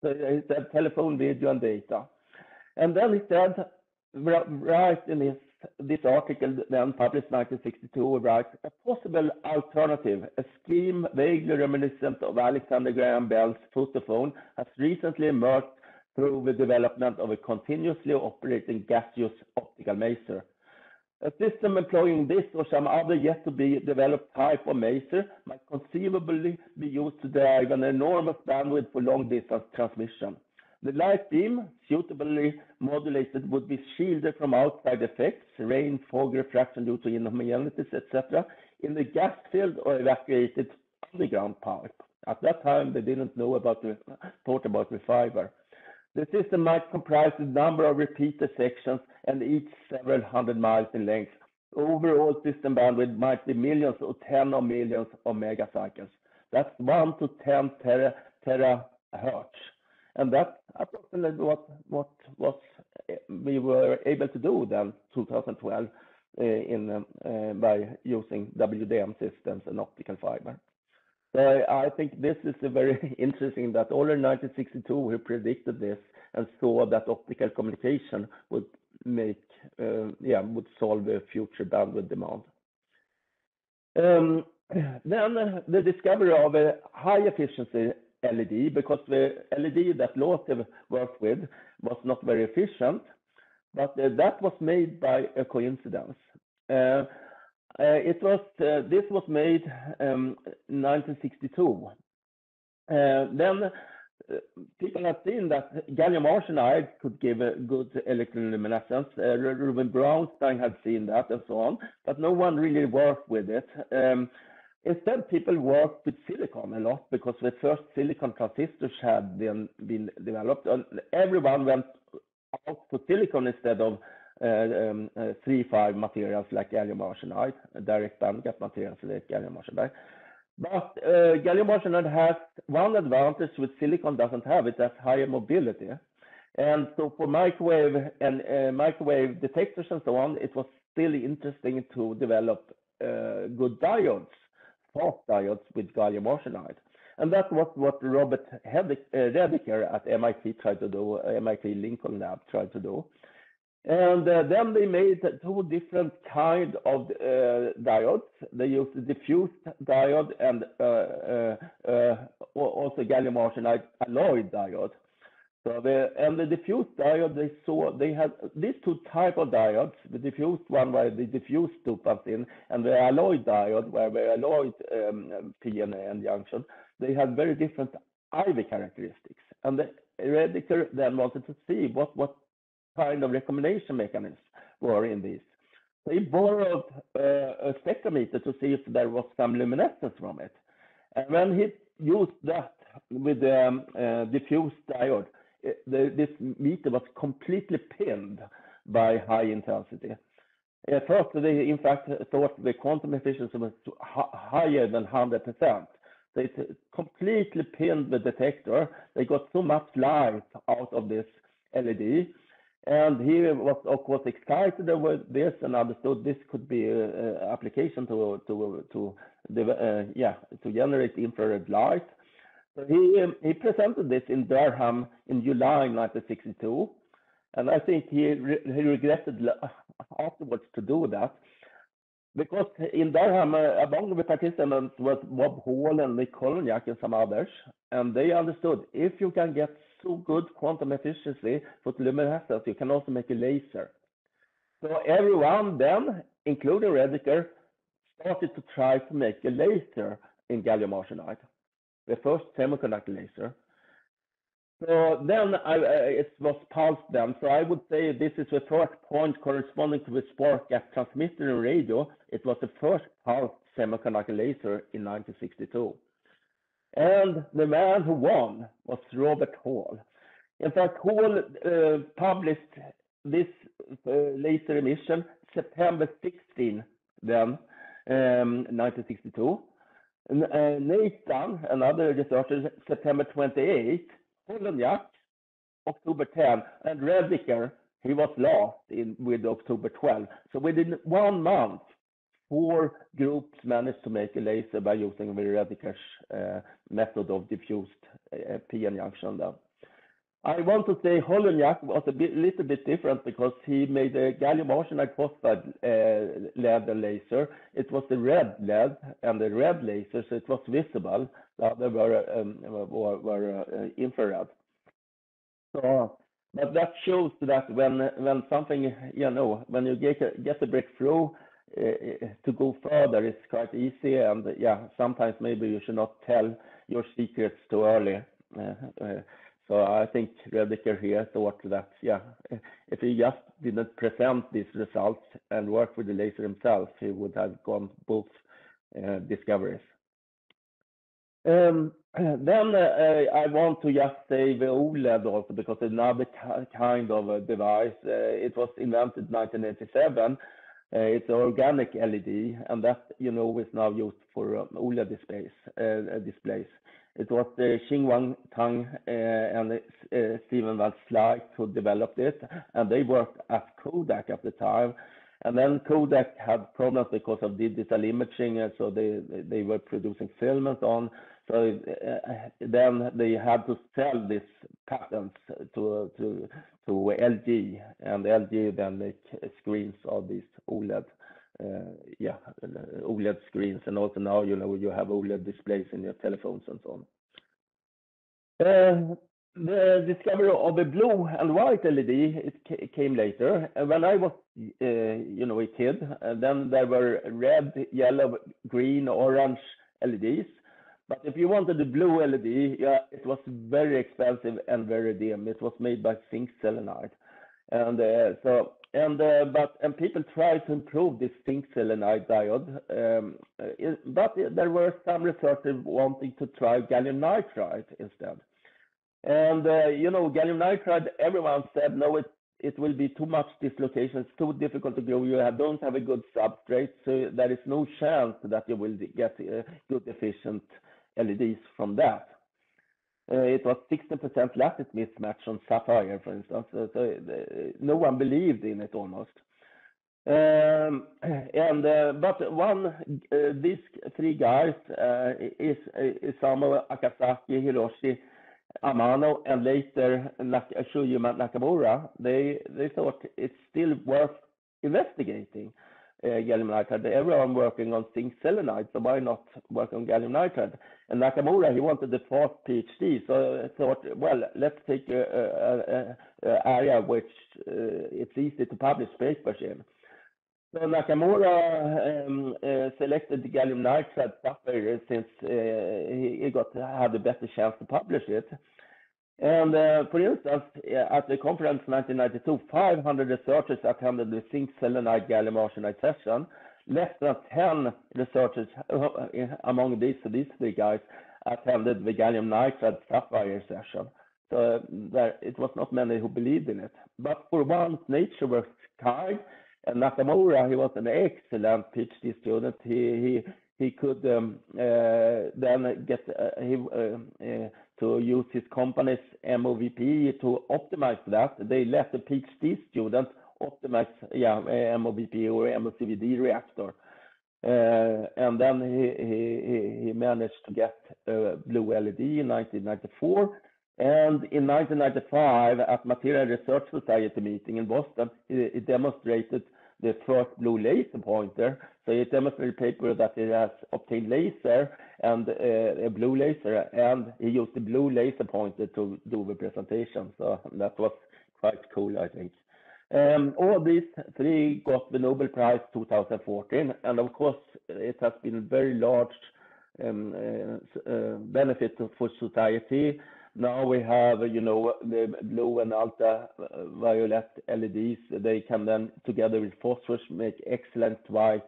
So uh, he said telephone, video, and data. And then he said, right in his this article then published 1962 writes a possible alternative, a scheme vaguely reminiscent of Alexander Graham Bell's photophone, has recently emerged through the development of a continuously operating gaseous optical maser. A system employing this or some other yet to be developed type of maser might conceivably be used to drive an enormous bandwidth for long distance transmission. The light beam, suitably modulated, would be shielded from outside effects, rain, fog, refraction due to inhumanities, etc., in the gas field or evacuated underground pipe. At that time, they didn't know about the thought about the fiber. The system might comprise a number of repeater sections and each several hundred miles in length. Overall system bandwidth might be millions or 10 of millions of megacycles. That's 1 to 10 tera, terahertz. And that's approximately what, what was we were able to do then 2012 uh, in uh, by using WDM systems and optical fiber. So I think this is very interesting that already in 1962 we predicted this and saw that optical communication would make uh, yeah would solve the future bandwidth demand. Um, then the discovery of a high efficiency LED because the LED that Lotte worked with was not very efficient, but uh, that was made by a coincidence. Uh, uh, it was uh, this was made um, 1962. Uh, then uh, people have seen that gallium arsenide could give a good electron electroluminescence. Rubin Braunstein had seen that and so on, but no one really worked with it. Um, Instead, people worked with silicon a lot because the first silicon transistors had been, been developed, and everyone went out to silicon instead of 3-5 materials like gallium arsenide, direct bandgap materials like gallium arsenide. But uh, gallium arsenide has one advantage which silicon doesn't have, it has higher mobility. And so for microwave and uh, microwave detectors and so on, it was still interesting to develop uh, good diodes fast diodes with gallium arsenide. And that's what, what Robert Rediker at MIT tried to do, MIT Lincoln Lab tried to do. And uh, then they made two different kind of uh, diodes. They used the diffused diode and uh, uh, also gallium arsenide alloy diode. So the and the diffused diode they saw they had these two type of diodes, the diffused one where the diffused dopants in, and the alloy diode where the alloy um, junction, they had very different IV characteristics. And the Rediker then wanted to see what what kind of recombination mechanisms were in these. They borrowed uh, a spectrometer to see if there was some luminescence from it. And when he used that with the um, uh, diffused diode, the, this meter was completely pinned by high intensity. At first, they in fact thought the quantum efficiency was higher than 100%. They completely pinned the detector. They got so much light out of this LED. And he was, of course, excited with this and understood this could be an application to, to, to, uh, yeah, to generate infrared light. So he, um, he presented this in Durham in July 1962, and I think he, re he regretted afterwards to do that because in Durham, uh, among the participants was Bob Hall and Nick Holonyak and some others, and they understood if you can get so good quantum efficiency for luminescence, you can also make a laser. So everyone then, including Rediker, started to try to make a laser in gallium arsenide the first semiconductor laser. So then I, it was pulsed then. So I would say this is the first point corresponding to the spark gap transmitter in radio. It was the first pulsed semiconductor laser in 1962. And the man who won was Robert Hall. In fact, Hall uh, published this uh, laser emission September 16, then, um, 1962. And, Uh, Nathan, another researcher, September 28, Holonyak, October 10, and Rediker, he was last in with October 12. So within one month, four groups managed to make a laser by using the Rediker's uh, method of diffused PN junction. Then. I want to say Holonyak was a bit, little bit different because he made a gallium arsenide phosphide uh, LED laser. It was the red LED and the red laser, so it was visible. The other were, um, were, were uh, infrared. So, but that shows that when when something, you know, when you get a, get a breakthrough, to go further is quite easy. And yeah, sometimes maybe you should not tell your secrets too early. Uh, uh, so I think Rediker here thought that, yeah, if he just didn't present these results and work with the laser himself, he would have gone both uh, discoveries. Um, then uh, I want to just say the OLED also because another kind of a device. Uh, it was invented 1987. Uh, it's an organic LED, and that you know is now used for um, OLED displays. displays. It was uh, Ching Wan Tang uh, and uh, Steven Van Slyke who developed it, and they worked at Kodak at the time. And then Kodak had problems because of digital imaging, and so they they were producing film and so on. So uh, then they had to sell these patents to to LG, and LG then make screens of these OLED uh, yeah, uh, OLED screens, and also now, you know, you have OLED displays in your telephones and so on. Uh, the discovery of the blue and white LED, it came later. When I was, you know, a kid, then there were red, yellow, green, orange LEDs. But if you wanted the blue LED, yeah, it was very expensive and very dim. It was made by zinc selenide. And so and uh, but and people tried to improve this zinc selenide diode, um, it, but there were some researchers wanting to try gallium nitride instead. And uh, you know, gallium nitride, everyone said no, it it will be too much dislocation. It's too difficult to grow. You have, don't have a good substrate, so there is no chance that you will get uh, good efficient LEDs from that. Uh, it was 16% lattice mismatch on Sapphire, for instance. So, uh, no one believed in it almost. Um, and uh, but one, these three guys is Isamu Akasaki, Hiroshi Amano, and later Nak Shuji Nakamura. They they thought it's still worth investigating gallium nitride. Everyone working on zinc selenide, so why not work on gallium nitride? And Nakamura, he wanted the fast PhD, so I thought, well, let's take a, a, a area which uh, it's easy to publish papers in. So Nakamura um, uh, selected the gallium nitride since uh, he, he got had a better chance to publish it. And uh, for instance, at the conference 1992, 500 researchers attended the zinc selenide gallium arsenide session. Less than 10 researchers uh, among these, these three guys attended the gallium nitride sapphire session. So there, it was not many who believed in it. But for once, nature was kind, and Nakamura, he was an excellent PhD student. He he he could um, uh, then get uh, he, uh to use his company's MOVP to optimize that. They let the PhD student optimize, yeah, MOVP or MOCVD reactor. Uh, and then he, he, he managed to get a blue LED in 1994. And in 1995, at Material Research Society meeting in Boston, he, he demonstrated the first blue laser pointer. So he demonstrated paper that he has obtained laser and uh, a blue laser, and he used the blue laser pointer to do the presentation. So that was quite cool, I think. Um, all these three got the Nobel Prize 2014, and of course, it has been a very large um, uh, uh, benefit for society. Now we have, you know, the blue and ultraviolet LEDs. They can then, together with phosphorus, make excellent white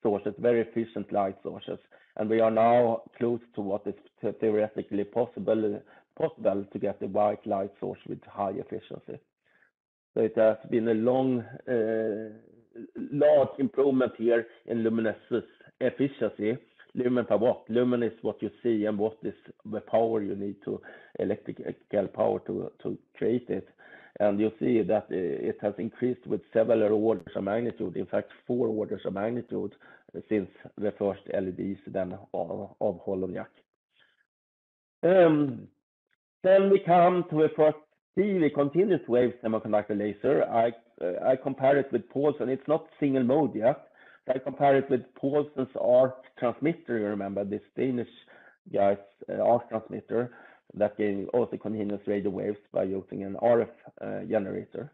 sources, very efficient light sources. And we are now close to what is theoretically possible possible to get a white light source with high efficiency. So it has been a long, uh, large improvement here in luminescence efficiency lumen per watt. Lumen is what you see and what is the power you need to electrical power to, create it. and you see that it has increased with several orders of magnitude, in fact, four orders of magnitude since the first LEDs then of Holonyak. Then we come to the first TV continuous wave semiconductor laser. I uh, I compare it with Poulsen. It's not single mode yet. I compare it with Poulsen's ARC transmitter. You remember this Danish guy's uh, ARC transmitter that gave also continuous radio waves by using an RF uh, generator.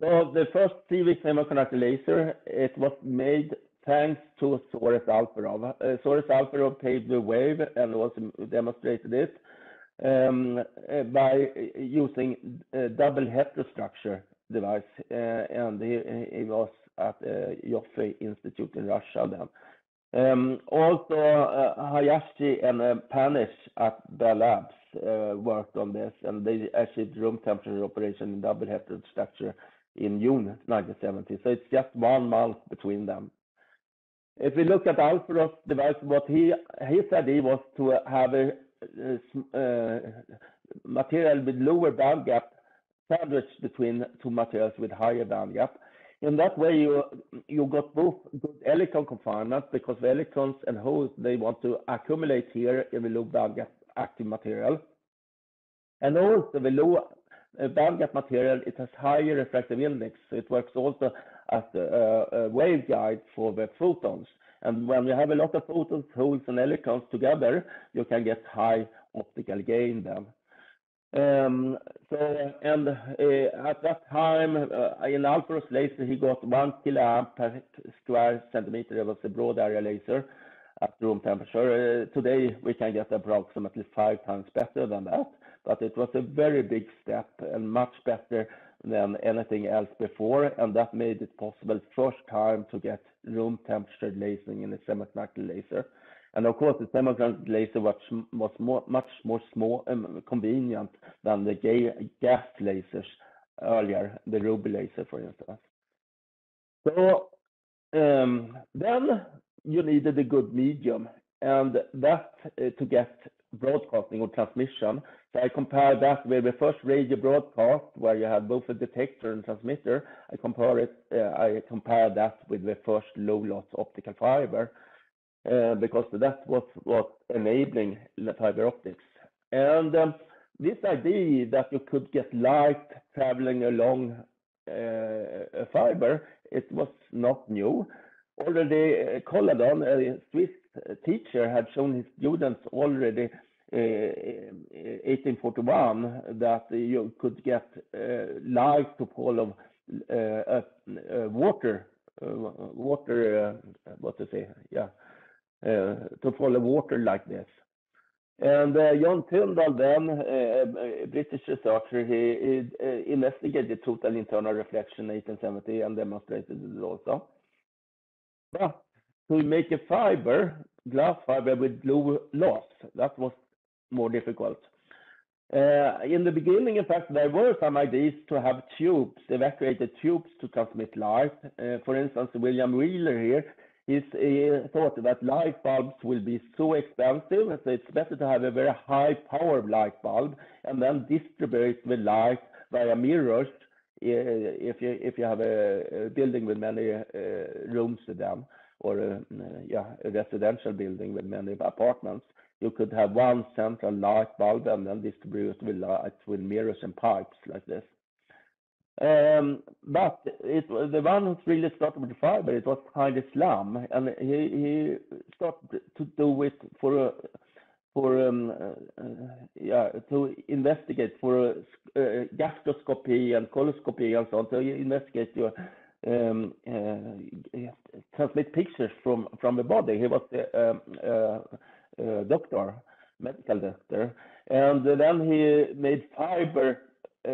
So the first CV semiconductor laser, it was made thanks to Zhores Alferov. Zhores Alferov paved the way and also demonstrated it Um, uh, by uh, using a double heterostructure device, and he was at Ioffe Institute in Russia then. Um, also, Hayashi and Panish at Bell Labs worked on this, and they achieved room temperature operation in double heterostructure in June 1970. So it's just one month between them. If we look at Alferov's device, what he said he was to have a Uh, material with lower bandgap sandwiched between two materials with higher bandgap. In that way, you you got both good electron confinement because the electrons and holes, they want to accumulate here in the low bandgap active material. And also the low uh, bandgap material, it has higher refractive index. So it works also as a waveguide for the photons. And when you have a lot of photons, holes, and electrons together, you can get high optical gain then. Um, so, and uh, at that time, uh, in Alferov's laser, he got one kiloamp per square centimeter. It was a broad area laser at room temperature. Uh, today, we can get approximately five times better than that, but it was a very big step and much better than anything else before, and that made it possible first time to get room temperature lasering in a semiconductor laser. And of course, the semiconductor laser was much more small and convenient than the gas lasers earlier, the Ruby laser, for instance. So, um, then you needed a good medium, and that uh, to get broadcasting or transmission. So I compare that with the first radio broadcast, where you have both a detector and transmitter. I compare it, uh, I compare that with the first low loss optical fiber, uh, because that was what enabling fiber optics. And, um, this idea that you could get light traveling along uh, a fiber, it was not new. Already, Colladon, a Swiss teacher, had shown his students already, uh, 1841, that you could get uh, light to follow uh, water, water, what to say? Yeah, to follow water like this. And, John Tyndall then, a British researcher, he investigated total internal reflection in 1870 and demonstrated it also. But to make a fiber, glass fiber with low loss, that was more difficult. Uh, in the beginning, in fact, there were some ideas to have tubes, evacuated tubes to transmit light. Uh, for instance, William Wheeler here, he thought that light bulbs will be so expensive, so it's better to have a very high power light bulb and then distribute the light via mirrors. Uh, if you have a building with many rooms to them, or eh, a residential building with many apartments, you could have one central light bulb and then distribute the light with mirrors and pipes like this. Um, but the one who really started with fiber, it was Heinrich Flamm, and he started to do it for for um, eh, yeah, to investigate for eh, gastroscopy and colposcopy and so on. So he investigate Um, uh, to transmit pictures from from the body. He was a um, uh, uh, doctor, medical doctor, and then he made fiber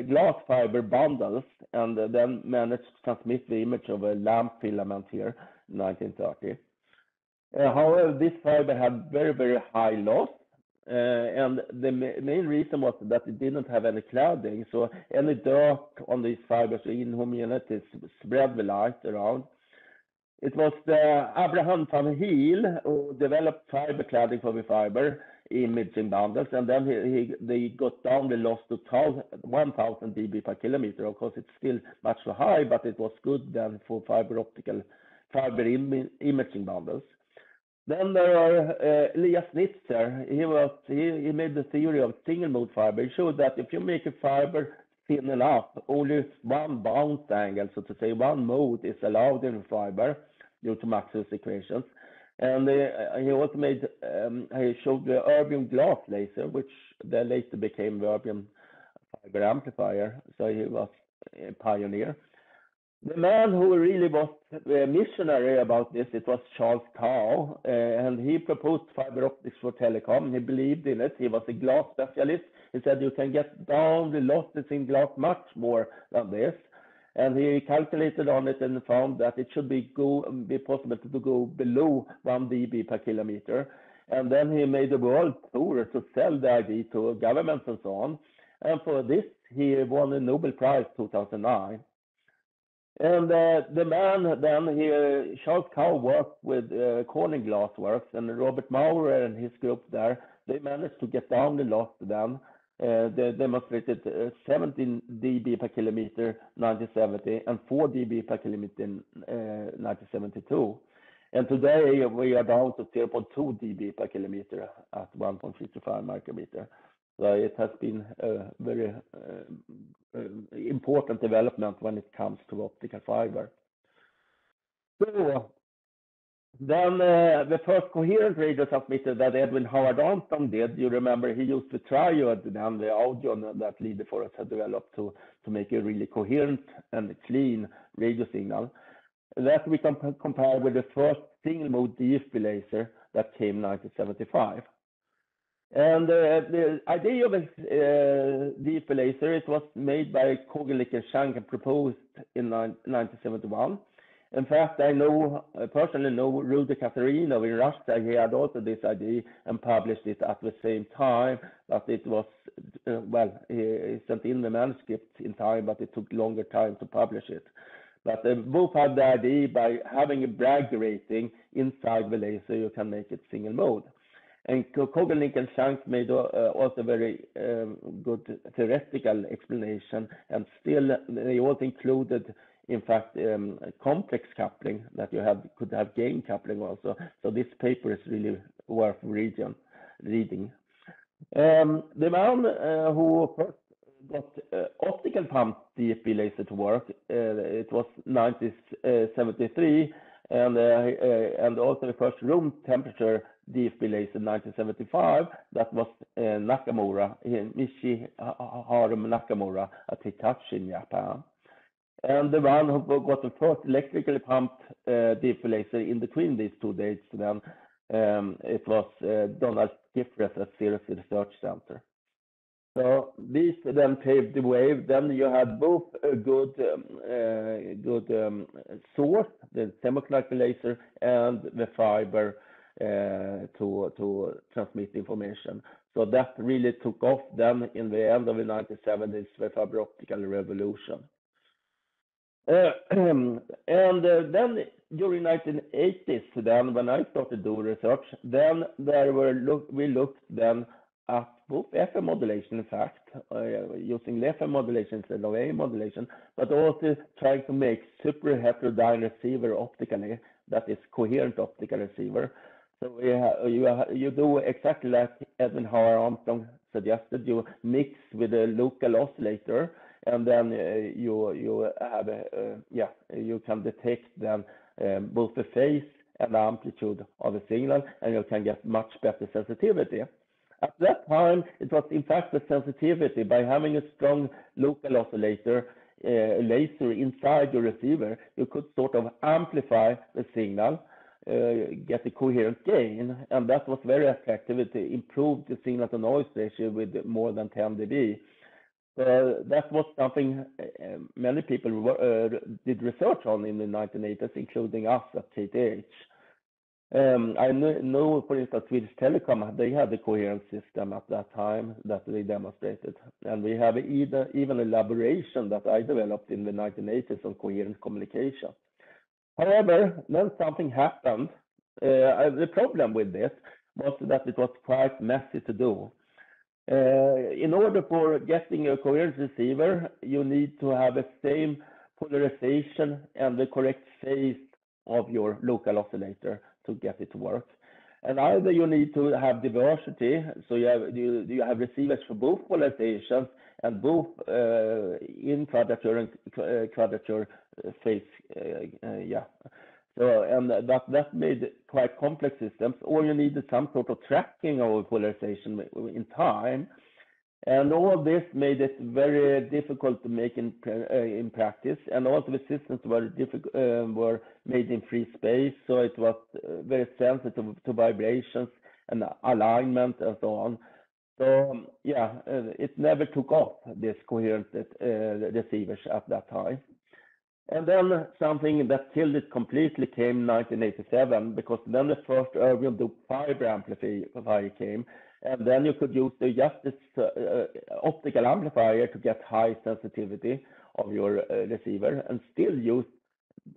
glass fiber bundles, and then managed to transmit the image of a lamp filament here in 1930. However, this fiber had very, very high loss, Uh, and the main reason was that it didn't have any cladding, so any dirt on these fibers, inhumanities, spread the light around. It was Abraham van Heel who developed fiber cladding for the fiber imaging bundles, and then he, he they got down the loss to 1,000 dB per kilometer. Of course, it's still much too high, but it was good then for fiber optical fiber Im imaging bundles. Then there are uh, Elias Snitzer. He was he, he made the theory of single mode fiber. He showed that if you make a fiber thin enough, only one bounce angle, so to say, one mode is allowed in fiber due to Maxwell's equations. And uh, he also made um, he showed the erbium glass laser, which then later became the erbium fiber amplifier. So he was a pioneer. The man who really was a missionary about this, it was Charles Kao, uh, and he proposed fiber optics for telecom. He believed in it. He was a glass specialist. He said you can get down the losses in glass much more than this. And he calculated on it and found that it should be go be possible to go below 1 dB per kilometer. And then he made a world tour to sell the idea to governments and so on. And for this, he won a Nobel Prize 2009. And uh, the man then he Charles Kao worked with uh, Corning Glassworks and Robert Maurer and his group there. They managed to get down the loss then. Uh, they demonstrated uh, 17 dB per kilometer 1970 and 4 dB per kilometer in uh, 1972. And today we are down to 0.2 dB per kilometer at 1.55 micrometer. It has been a very uh, uh, important development when it comes to optical fiber. Uh, the first coherent radio transmitter that Edwin Howard Armstrong did, you remember he used the triode and the Audion that Lee de Forest had developed to, make a really coherent and clean radio signal. That we compare with the first single mode DFB laser that came in 1975. And uh, the idea of a uh, DFB laser, it was made by Kogelnik and Shank and proposed in 1971. In fact, I know I personally know Rudy Kazarinov in Russia. He had also this idea and published it at the same time. But it was uh, well, he, he, sent in the manuscript in time, but it took longer time to publish it. But uh, both had the idea by having a Bragg grating inside the laser, you can make it single mode. And Kogelnik and Shank made uh, also very um, good theoretical explanation, and still they also included, in fact, um, complex coupling that you have could have gain coupling also. So this paper is really worth reading. reading. Um, the man uh, who first got uh, optical pump DFB laser to work, uh, it was 1973, and uh, uh, and also the first room temperature DFB laser 1975. That was uh, Nakamura, Michi Harum Nakamura at Hitachi in Japan. And the one who got the first electrically pumped uh, DFB laser in between these two dates, then um, it was uh, Donald Scifres at Xerox Research Center. So this then paved the way. Then you had both a good um, uh, good um, source, the semiconductor laser, and the fiber to to transmit information. So that really took off then in the end of the 1970s, the fiber optical revolution. Uh, and uh, then during 1980s, then when I started doing research, then we looked then at both FM modulation, in fact, using FM modulation instead of AM modulation, but also trying to make super heterodyne receiver optically, that is coherent optical receiver. So you, you do exactly like Edwin Howard Armstrong suggested, you mix with a local oscillator, and then uh, you you have a, uh, yeah you can detect then um, both the phase and the amplitude of a signal, and you can get much better sensitivity. At that time, it was in fact the sensitivity by having a strong local oscillator uh, laser inside your receiver, you could sort of amplify the signal, get a coherent gain, and that was very attractive. It improved the signal to noise ratio with more than 10 dB. Uh, that was something uh, many people uh, did research on in the 1980s, including us at KTH. Um, I know, for instance, Swedish Telecom, they had a coherent system at that time that they demonstrated. And we have even, even elaboration that I developed in the 1980s on coherent communication. However, then something happened. Uh, the problem with this was that it was quite messy to do. Uh, in order for getting a coherent receiver, you need to have the same polarization and the correct phase of your local oscillator to get it to work. And either you need to have diversity, so you have you, you have receivers for both polarizations and both uh, in quadrature and uh, quadrature phase, uh, uh, yeah. So and that that made quite complex systems, or you needed some sort of tracking of polarization in time. And all this made it very difficult to make in, uh, in practice. And also the systems were, difficult, uh, were made in free space, so it was uh, very sensitive to vibrations and alignment and so on. So um, yeah, uh, it never took off this coherent uh, receivers at that time. And then something that killed it completely came 1987 because then the first erbium fiber amplifier came and then you could use the just this uh, uh, optical amplifier to get high sensitivity of your uh, receiver and still use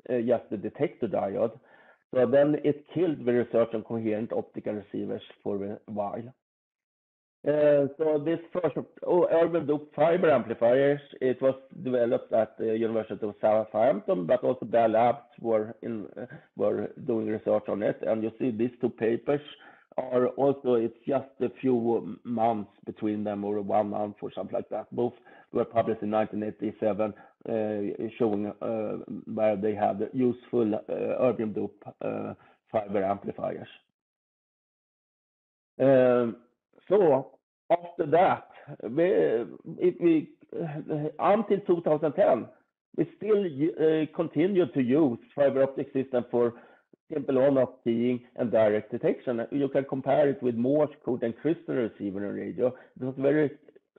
uh, just the detector diode. So then it killed the research on coherent optical receivers for a while. Uh, so this first oh, erbium doped fiber amplifiers, it was developed at the University of Southampton, but also Bell Labs were in uh, were doing research on it. And you see these two papers are also, it's just a few months between them, or one month or something like that. Both were published in 1987, uh, showing uh, where they had useful uh, erbium dope fiber amplifiers. Um, so after that, we, we until 2010, we still uh, continued to use fiber optic system for simple on-off keying and direct detection. You can compare it with Morse code and crystal receiver and radio. It was very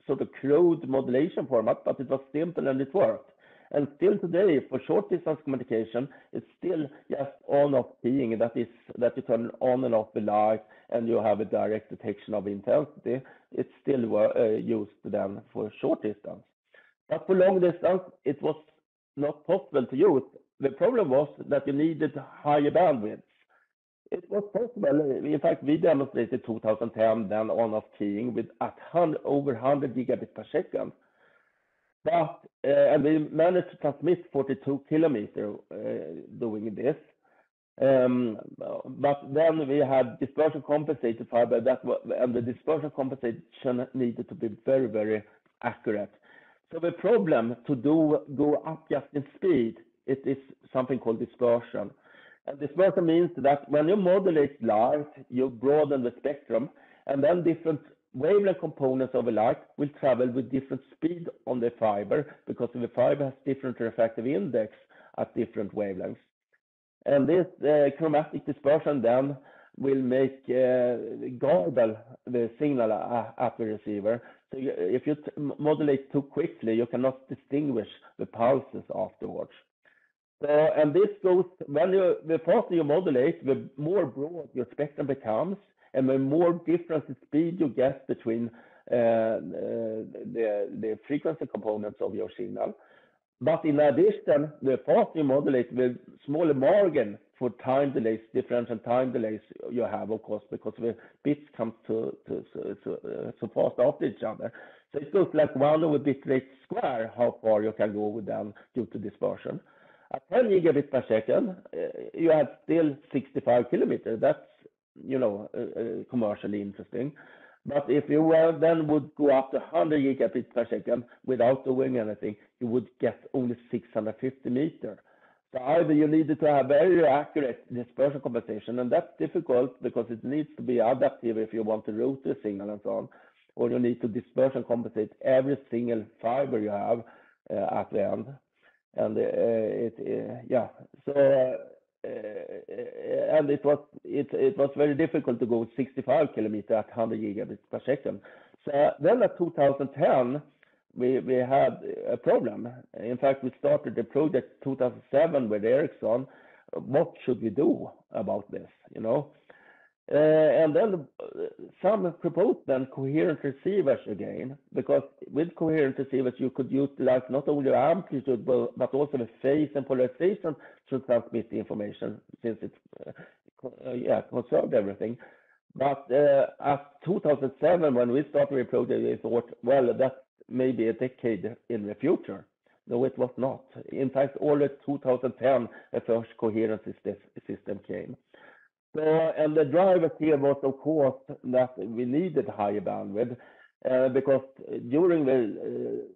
sort of crude modulation format, but it was simple and it worked. And still today, for short distance communication, it's still just on-off keying. That is that you turn on and off the light, and you have a direct detection of intensity. It's still uh, used then for short distance. But for long distance, it was not possible to use the problem was that you needed higher bandwidth. It was possible. In fact, we demonstrated 2010 then on-off keying with at 100, over 100 gigabit per second. But uh, and we managed to transmit 42 kilometers uh, doing this. Um, but then we had dispersion compensated fiber that and the dispersion compensation needed to be very very accurate. So the problem to do go up just in speed it is something called dispersion. And dispersion means that when you modulate light, you broaden the spectrum, and then different wavelength components of a light will travel with different speed on the fiber because the fiber has different refractive index at different wavelengths. And this uh, chromatic dispersion then will make uh, garble the signal at the receiver. So if you modulate too quickly, you cannot distinguish the pulses afterwards. So, and this goes when you the faster you modulate, the more broad your spectrum becomes, and the more difference in speed you get between uh, uh, the the frequency components of your signal. But in addition, the faster you modulate, the smaller margin for time delays, differential time delays you have, of course, because the bits come to, to, to, to uh, so fast after each other. So it goes like one over bit rate square how far you can go with them due to dispersion. At 10 gigabit per second, uh, you have still 65 kilometers. That's, you know, commercially interesting. But if you were then would go up to 100 gigabits per second without doing anything, you would get only 650 meters. So either you needed to have very accurate dispersion compensation, and that's difficult because it needs to be adaptive if you want to route the signal and so on, or you need to dispersion compensate every single fiber you have uh, at the end and uh, it uh, yeah so uh, and it was it it was very difficult to go 65 kilometer at 100 gigabits per second. So then at 2010 we we had a problem. In fact, we started the project 2007 with Ericsson. What should we do about this? You know, and then uh, some proposed then coherent receivers again, because with coherent receivers you could utilize not only amplitude but, also the phase and polarization to transmit the information, since it uh, yeah conserved everything. But uh, at 2007, when we started the project, we thought, well, that may be a decade in the future. No, it was not. In fact, already 2010, a first coherent system came. So, and the driver here was, of course, that we needed higher bandwidth uh, because during the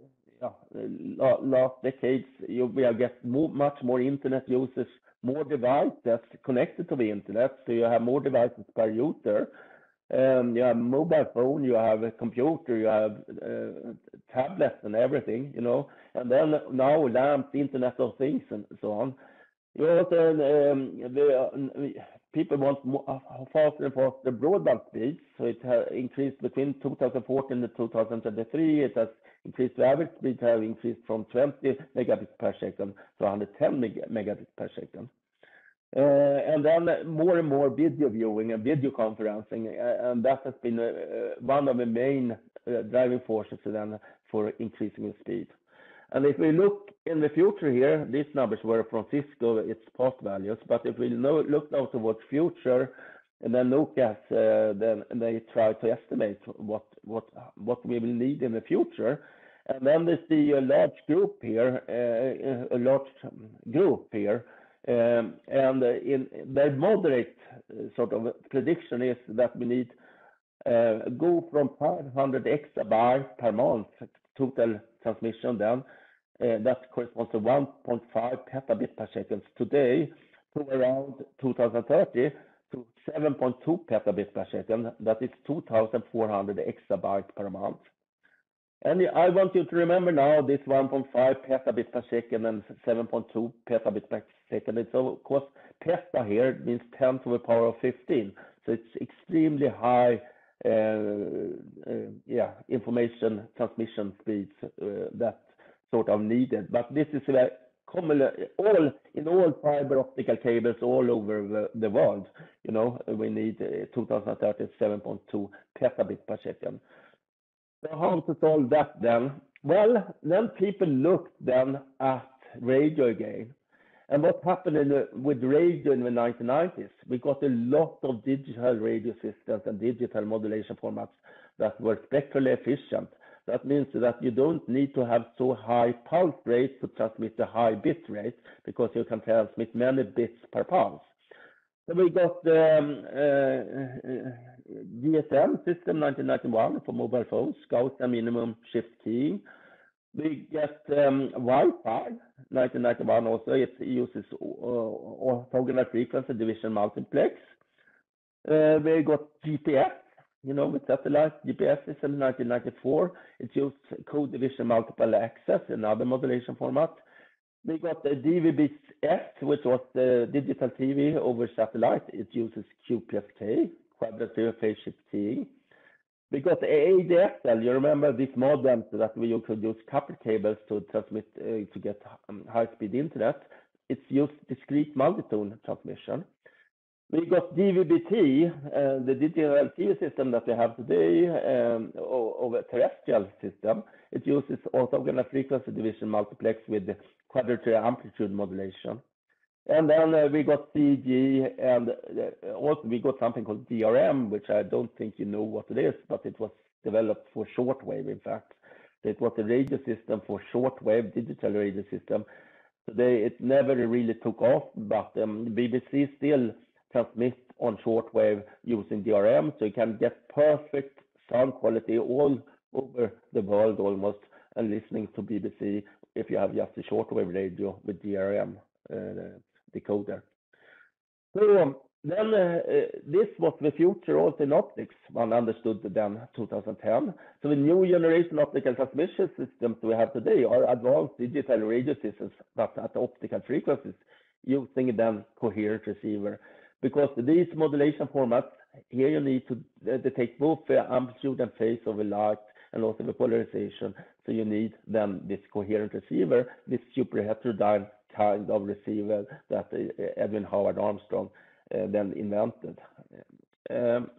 yeah, last decades, we have get much more internet users, more devices connected to the internet. So you have more devices per user. Um, you have mobile phone, you have a computer, you have tablets and everything, and then now lamps, Internet of Things, and so on. Um, the, uh, people want more, uh, faster and faster broadband speeds, so it has increased between 2014 and 2023. It has increased the average speed have increased from 20 megabits per second to 110 megabits per second. Uh, and then more and more video viewing and video conferencing, uh, and that has been uh, one of the main driving forces then for increasing the speed. And if we look in the future here, these numbers were from Cisco, its past values, but if we look now towards future, and then look at, then they try to estimate what what what we will need in the future. And then they see a large group here, uh, a large group here, um, their moderate uh, sort of prediction is that we need uh, go from 500 exabytes per month total transmission then, uh, that corresponds to 1.5 petabit per second today, to around 2030 to 7.2 petabit per second. That is 2,400 exabytes per month. And I want you to remember now this 1.5 petabit per second and 7.2 petabit per second. It's of course peta here means 10 to the power of 15. So it's extremely high uh, uh, yeah, information transmission speeds uh, that sort of needed. But this is a common all in all fiber optical cables all over the, the world. You know, we need uh, 2030 7.2 petabit per second. So how to solve that then? Well, then people looked then at radio again. And what happened the, with radio in the 1990s? We got a lot of digital radio systems and digital modulation formats that were spectrally efficient. That means that you don't need to have so high pulse rate to transmit a high bit rate because you can transmit many bits per pulse. So we got the um, uh, GSM system 1991 for mobile phones, Gaussian minimum shift keying. We get um, Wi-Fi 1991 also. It uses uh, orthogonal frequency division multiplex. Uh, we got GPS, you know, with satellite GPS system 1994. It used code division multiple access, another modulation format. We got the DVB-S, which was the digital TV over satellite. It uses QPSK, quadrature phase shift keying. We got ADSL. You remember these modems that we could use copper cables to transmit uh, to get um, high-speed internet. It's used discrete multitone transmission. We got DVB-T, uh, the digital TV system that we have today, um, over terrestrial system. It uses orthogonal frequency division multiplex with quadrature amplitude modulation. And then uh, we got CG, and also we got something called DRM, which I don't think you know what it is, but it was developed for shortwave, in fact. It was a radio system for shortwave, digital radio system. Today, it never really took off, but um, BBC still transmit on shortwave using DRM, so you can get perfect sound quality all over the world almost, and listening to BBC if you have just a shortwave radio with DRM uh, decoder. So then uh, this was the future also in optics, one understood then 2010. So the new generation optical transmission systems we have today are advanced digital radio systems but at optical frequencies using then coherent receiver because these modulation formats here you need to uh, detect both the amplitude and phase of the light and also the polarization. So you need then this coherent receiver, this super heterodyne kind of receiver that uh, Edwin Howard Armstrong uh, then invented. Um,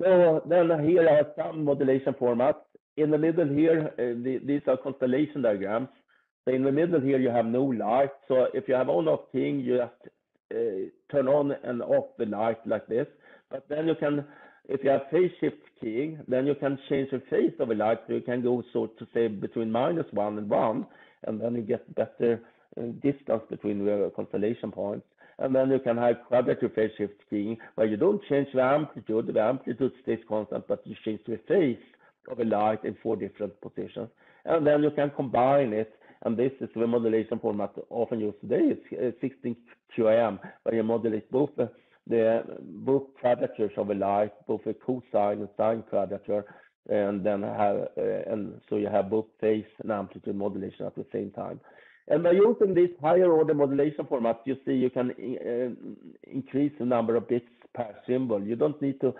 so then here are some modulation formats. In the middle here, uh, the, these are constellation diagrams. So in the middle here, you have no light. So if you have on-off thing, you just uh, turn on and off the light like this. But then you can if you have phase shift keying, then you can change the phase of a light. So you can go, so to say, between minus one and one, and then you get better uh, distance between the constellation points. And then you can have quadrature phase shift keying, where you don't change the amplitude, the amplitude stays constant, but you change the phase of a light in four different positions. And then you can combine it, and this is the modulation format often used today. It's 16 QAM, where you modulate both the the both quadratures of a light, both a cosine and sine quadrature, and then have uh, and so you have both phase and amplitude modulation at the same time. And by using this higher order modulation format, you see you can uh, increase the number of bits per symbol. You don't need to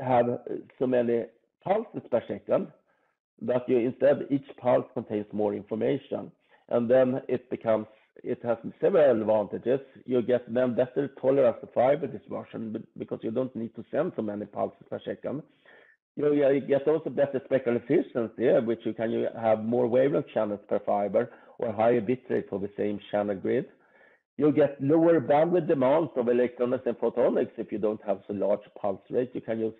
have so many pulses per second, but you instead each pulse contains more information, and then it becomes it has several advantages. You get then better tolerance to fiber dispersion because you don't need to send so many pulses per second. You get also better spectral efficiency, which you can have more wavelength channels per fiber or higher bit rate for the same channel grid. You get lower bandwidth demands of electronics and photonics if you don't have so large pulse rate. You can use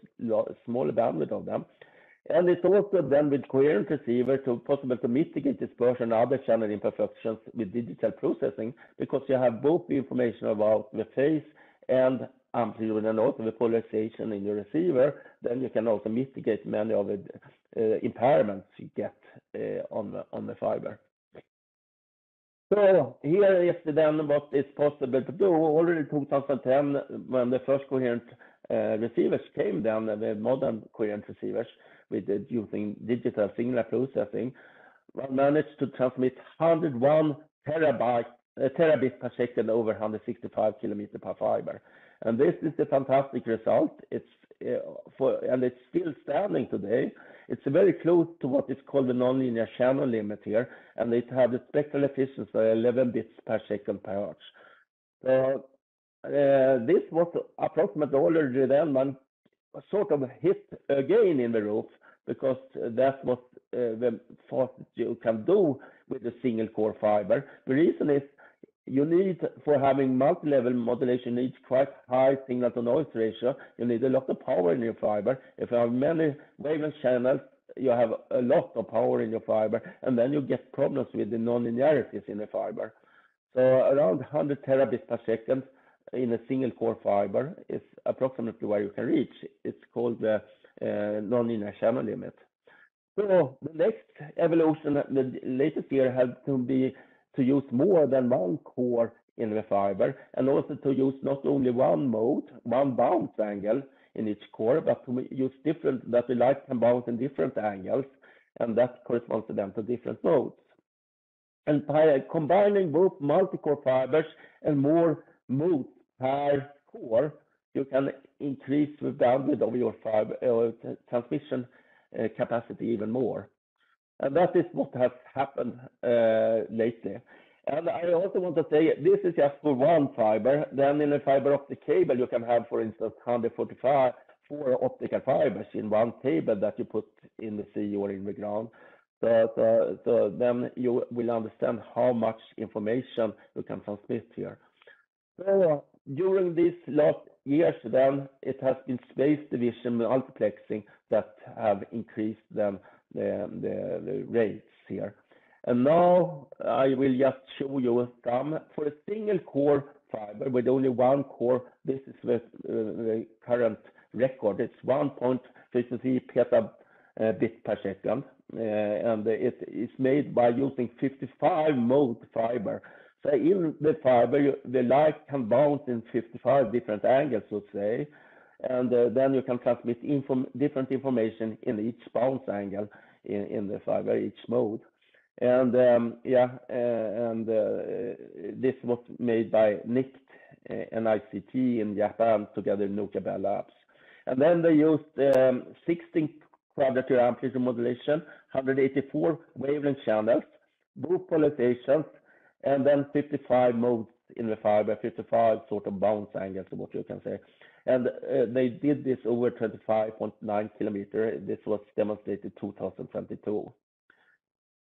smaller bandwidth of them. And it's also then with coherent receiver to possible to mitigate dispersion and other channel imperfections with digital processing because you have both the information about the phase and amplitude and also the polarization in your receiver, then you can also mitigate many of the uh, impairments you get uh, on the on the fiber. So here is then what is possible to do. Already 2010, when the first coherent uh, receivers came down, the modern coherent receivers, with using digital signal processing, we managed to transmit 101 terabyte, uh, terabit per second over 165 kilometer per fiber. And this is a fantastic result. It's uh, for, and it's still standing today. It's very close to what is called the nonlinear channel limit here, and it had a spectral efficiency of 11 bits per second per hertz. So uh, this was approximately already then one sort of hit again in the roof because that's what uh, the fastest you can do with a single core fiber. The reason is you need for having multi-level modulation needs quite high signal to noise ratio. You need a lot of power in your fiber. If you have many wavelength channels, you have a lot of power in your fiber, and then you get problems with the nonlinearities in the fiber. So around 100 terabits per second in a single core fiber is approximately where you can reach. It's called the nonlinear channel limit. So the next evolution, the latest year had to be to use more than one core in the fiber and also to use not only one mode, one bounce angle in each core, but to use different, that the light can bounce in different angles, and that corresponds to them to different modes. And by combining both multi-core fibers and more modes per core, you can increase the bandwidth of your fiber uh, transmission uh, capacity even more. And that is what has happened uh, lately. And I also want to say this is just for one fiber. Then in a fiber optic cable, you can have, for instance, 145 four optical fibers in one cable that you put in the sea or in the ground. So, so, so then you will understand how much information you can transmit here. So during these last years, then it has been space division multiplexing that have increased the, rates here. And now I will just show you some for a single core fiber with only one core. This is the, current record. It's 1.53 petabit per second, uh, and it is made by using 55 mode fiber. So in the fiber, the light can bounce in 55 different angles, let's say, and uh, then you can transmit inform different information in each bounce angle in, in the fiber, each mode. And um, yeah, uh, and uh, this was made by NICT and uh, ICT in Japan together with Nokia Bell Labs. And then they used um, 16 quadrature amplitude modulation, 184 wavelength channels, both polarizations, and then 55 modes in the fiber, 55 sort of bounce angles, what you can say. And uh, they did this over 25.9 kilometer. This was demonstrated 2022.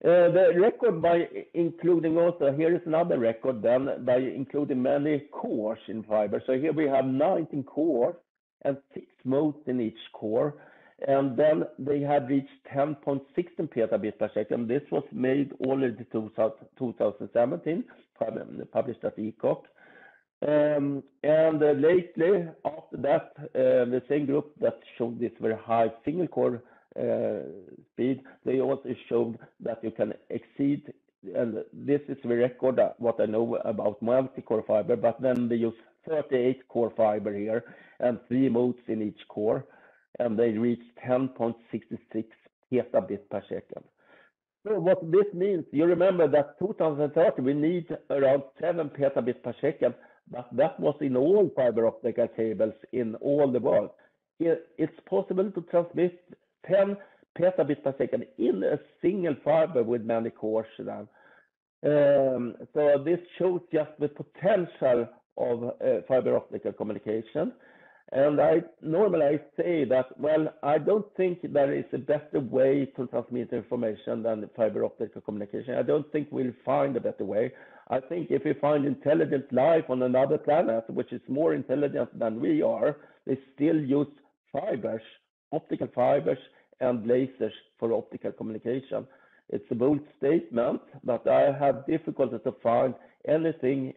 Uh, the record by including also, here is another record then by including many cores in fiber. So here we have 19 cores and six modes in each core. And then they had reached 10.16 petabit per second. This was made already 2017, published at ECOC. Um, and uh, lately, after that, uh, the same group that showed this very high single core uh, speed, they also showed that you can exceed, and this is the record what I know about multi-core fiber, but then they use 38 core fiber here and three modes in each core, and they reached 10.66 petabit per second. So what this means, you remember that 2030 we need around 7 petabit per second, but that was in all fiber optic cables in all the world. It's possible to transmit 10 petabit per second in a single fiber with many cores then. Um, so this shows just the potential of uh, fiber optical communication. And I normally say that, well, I don't think there is a better way to transmit information than fiber optical communication. I don't think we'll find a better way. I think if we find intelligent life on another planet, which is more intelligent than we are, they still use fibers, optical fibers, and lasers for optical communication. It's a bold statement, but I have difficulty to find anything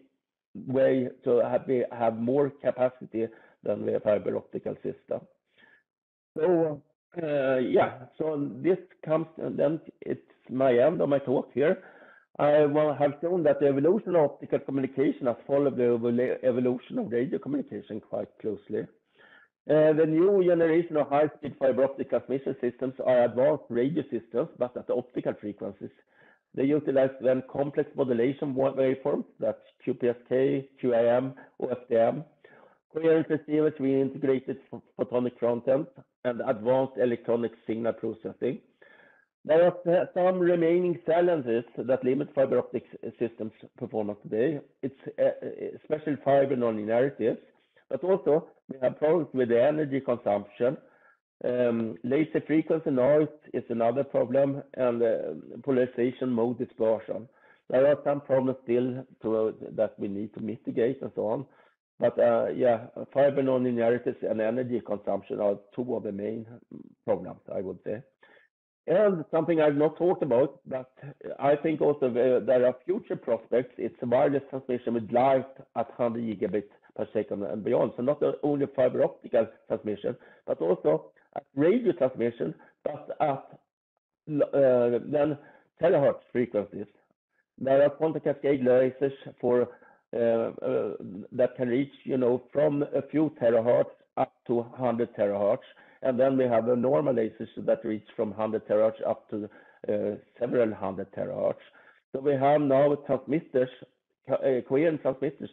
way to have, have more capacity than the fiber optical system. So yeah, so this comes and then it's my end of my talk here. I will have shown that the evolution of optical communication has followed the evolution of radio communication quite closely. Uh, the new generation of high-speed fiber optic transmission systems are advanced radio systems, but at optical frequencies. They utilize then complex modulation waveforms, that's QPSK, QAM, OFDM, coherent receivers with integrated photonic front-end, and advanced electronic signal processing. There are some remaining challenges that limit fiber optic systems performance today. It's uh, especially fiber nonlinearities, but also we have problems with the energy consumption. Um, laser frequency noise is another problem, and uh, polarization mode dispersion. There are some problems still that we need to mitigate and so on. But uh, yeah, fiber nonlinearities and energy consumption are two of the main problems, I would say. And something I've not talked about, but I think also there are future prospects. It's wireless transmission with light at 100 gigabit per second and beyond. So not only fiber optical transmission, but also at radio transmission, but at uh, then terahertz frequencies. There are quantum cascade lasers for that can reach, you know, from a few terahertz up to 100 terahertz. And then we have the normal lasers that reach from 100 terahertz up to uh, several hundred terahertz. So we have now transmitters, uh, coherent transmitters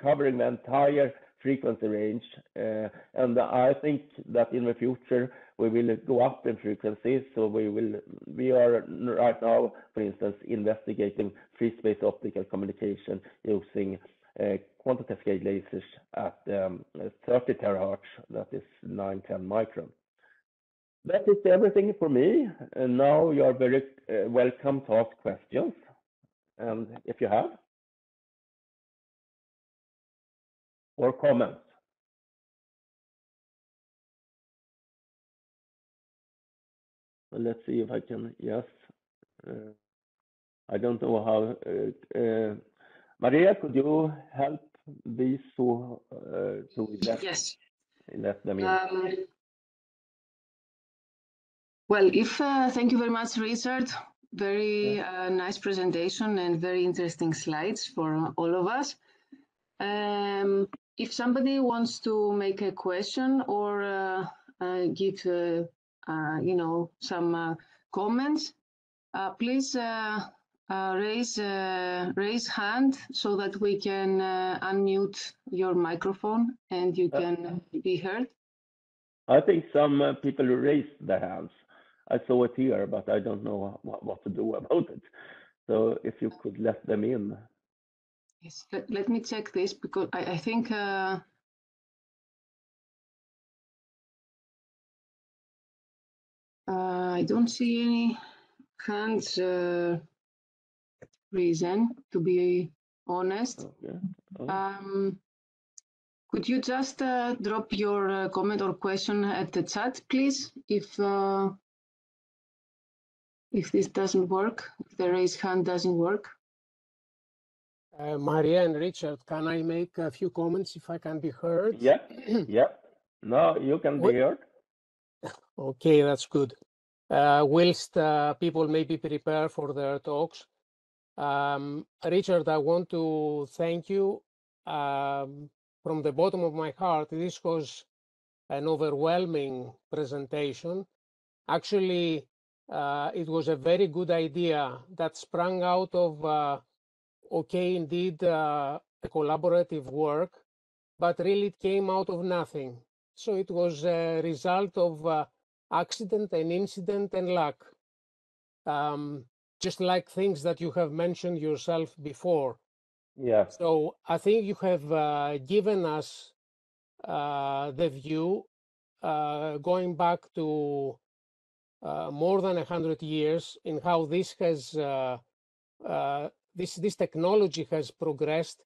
covering the entire frequency range. Uh, and I think that in the future we will go up in frequencies. So we will we are right now, for instance, investigating free space optical communication using uh, quantum cascade lasers at um, 30 terahertz, that is 910 micron. That is everything for me. And now you are very uh, welcome to ask questions. And if you have, or comments. Let's see if I can, yes. Uh, I don't know how uh, uh, Maria, could you help these uh, to let, yes. let them in? Um, well, if uh, thank you very much, Richard. Very uh, nice presentation and very interesting slides for all of us. Um, if somebody wants to make a question or uh, uh, give, uh, you know, some comments, please uh, raise uh, raise hand so that we can uh, unmute your microphone and you can be heard. I think some uh, people raised their hands. I saw it here, but I don't know what, what to do about it. So if you could let them in. Yes, let, let me check this because I, I think uh, uh, I don't see any hands reason, to be honest. Okay. Oh. Um, Could you just uh, drop your uh, comment or question at the chat, please? If uh, if this doesn't work, if the raise hand doesn't work. Uh, Maria and Richard, can I make a few comments if I can be heard? Yeah, yeah. No, you can be What- heard. Okay, that's good. Uh, whilst uh, people maybe prepare for their talks, um, Richard, I want to thank you um, from the bottom of my heart. This was an overwhelming presentation. Actually, uh, it was a very good idea that sprang out of, uh, okay, indeed, uh, a collaborative work, but really it came out of nothing. So it was a result of uh, accident and incident and luck. Um, just like things that you have mentioned yourself before. Yeah, So I think you have uh, given us uh, the view uh, going back to uh, more than a hundred years in how this has uh, uh, this this technology has progressed.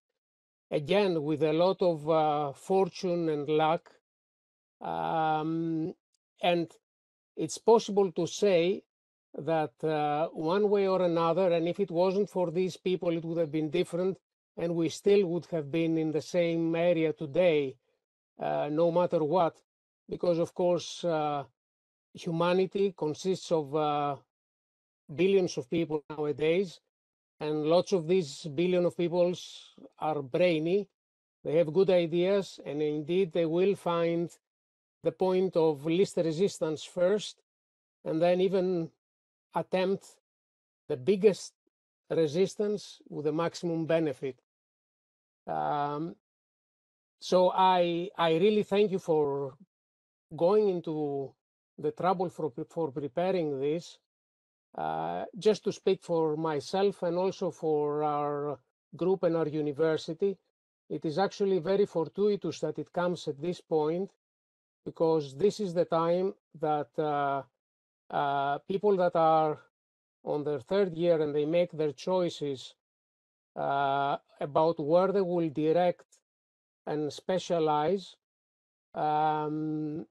Again, with a lot of uh, fortune and luck, um, and it's possible to say that uh, one way or another, and if it wasn't for these people, it would have been different and we still would have been in the same area today, uh, no matter what, because of course uh, humanity consists of uh, billions of people nowadays, and lots of these billion of peoples are brainy. They have good ideas, and indeed they will find the point of least resistance first, and then even attempt the biggest resistance with the maximum benefit. Um, so I I really thank you for going into the trouble for for preparing this. Uh, just to speak for myself and also for our group and our university, it is actually very fortuitous that it comes at this point because this is the time that uh, uh, people that are on their third year and they make their choices uh, about where they will direct and specialize. Um,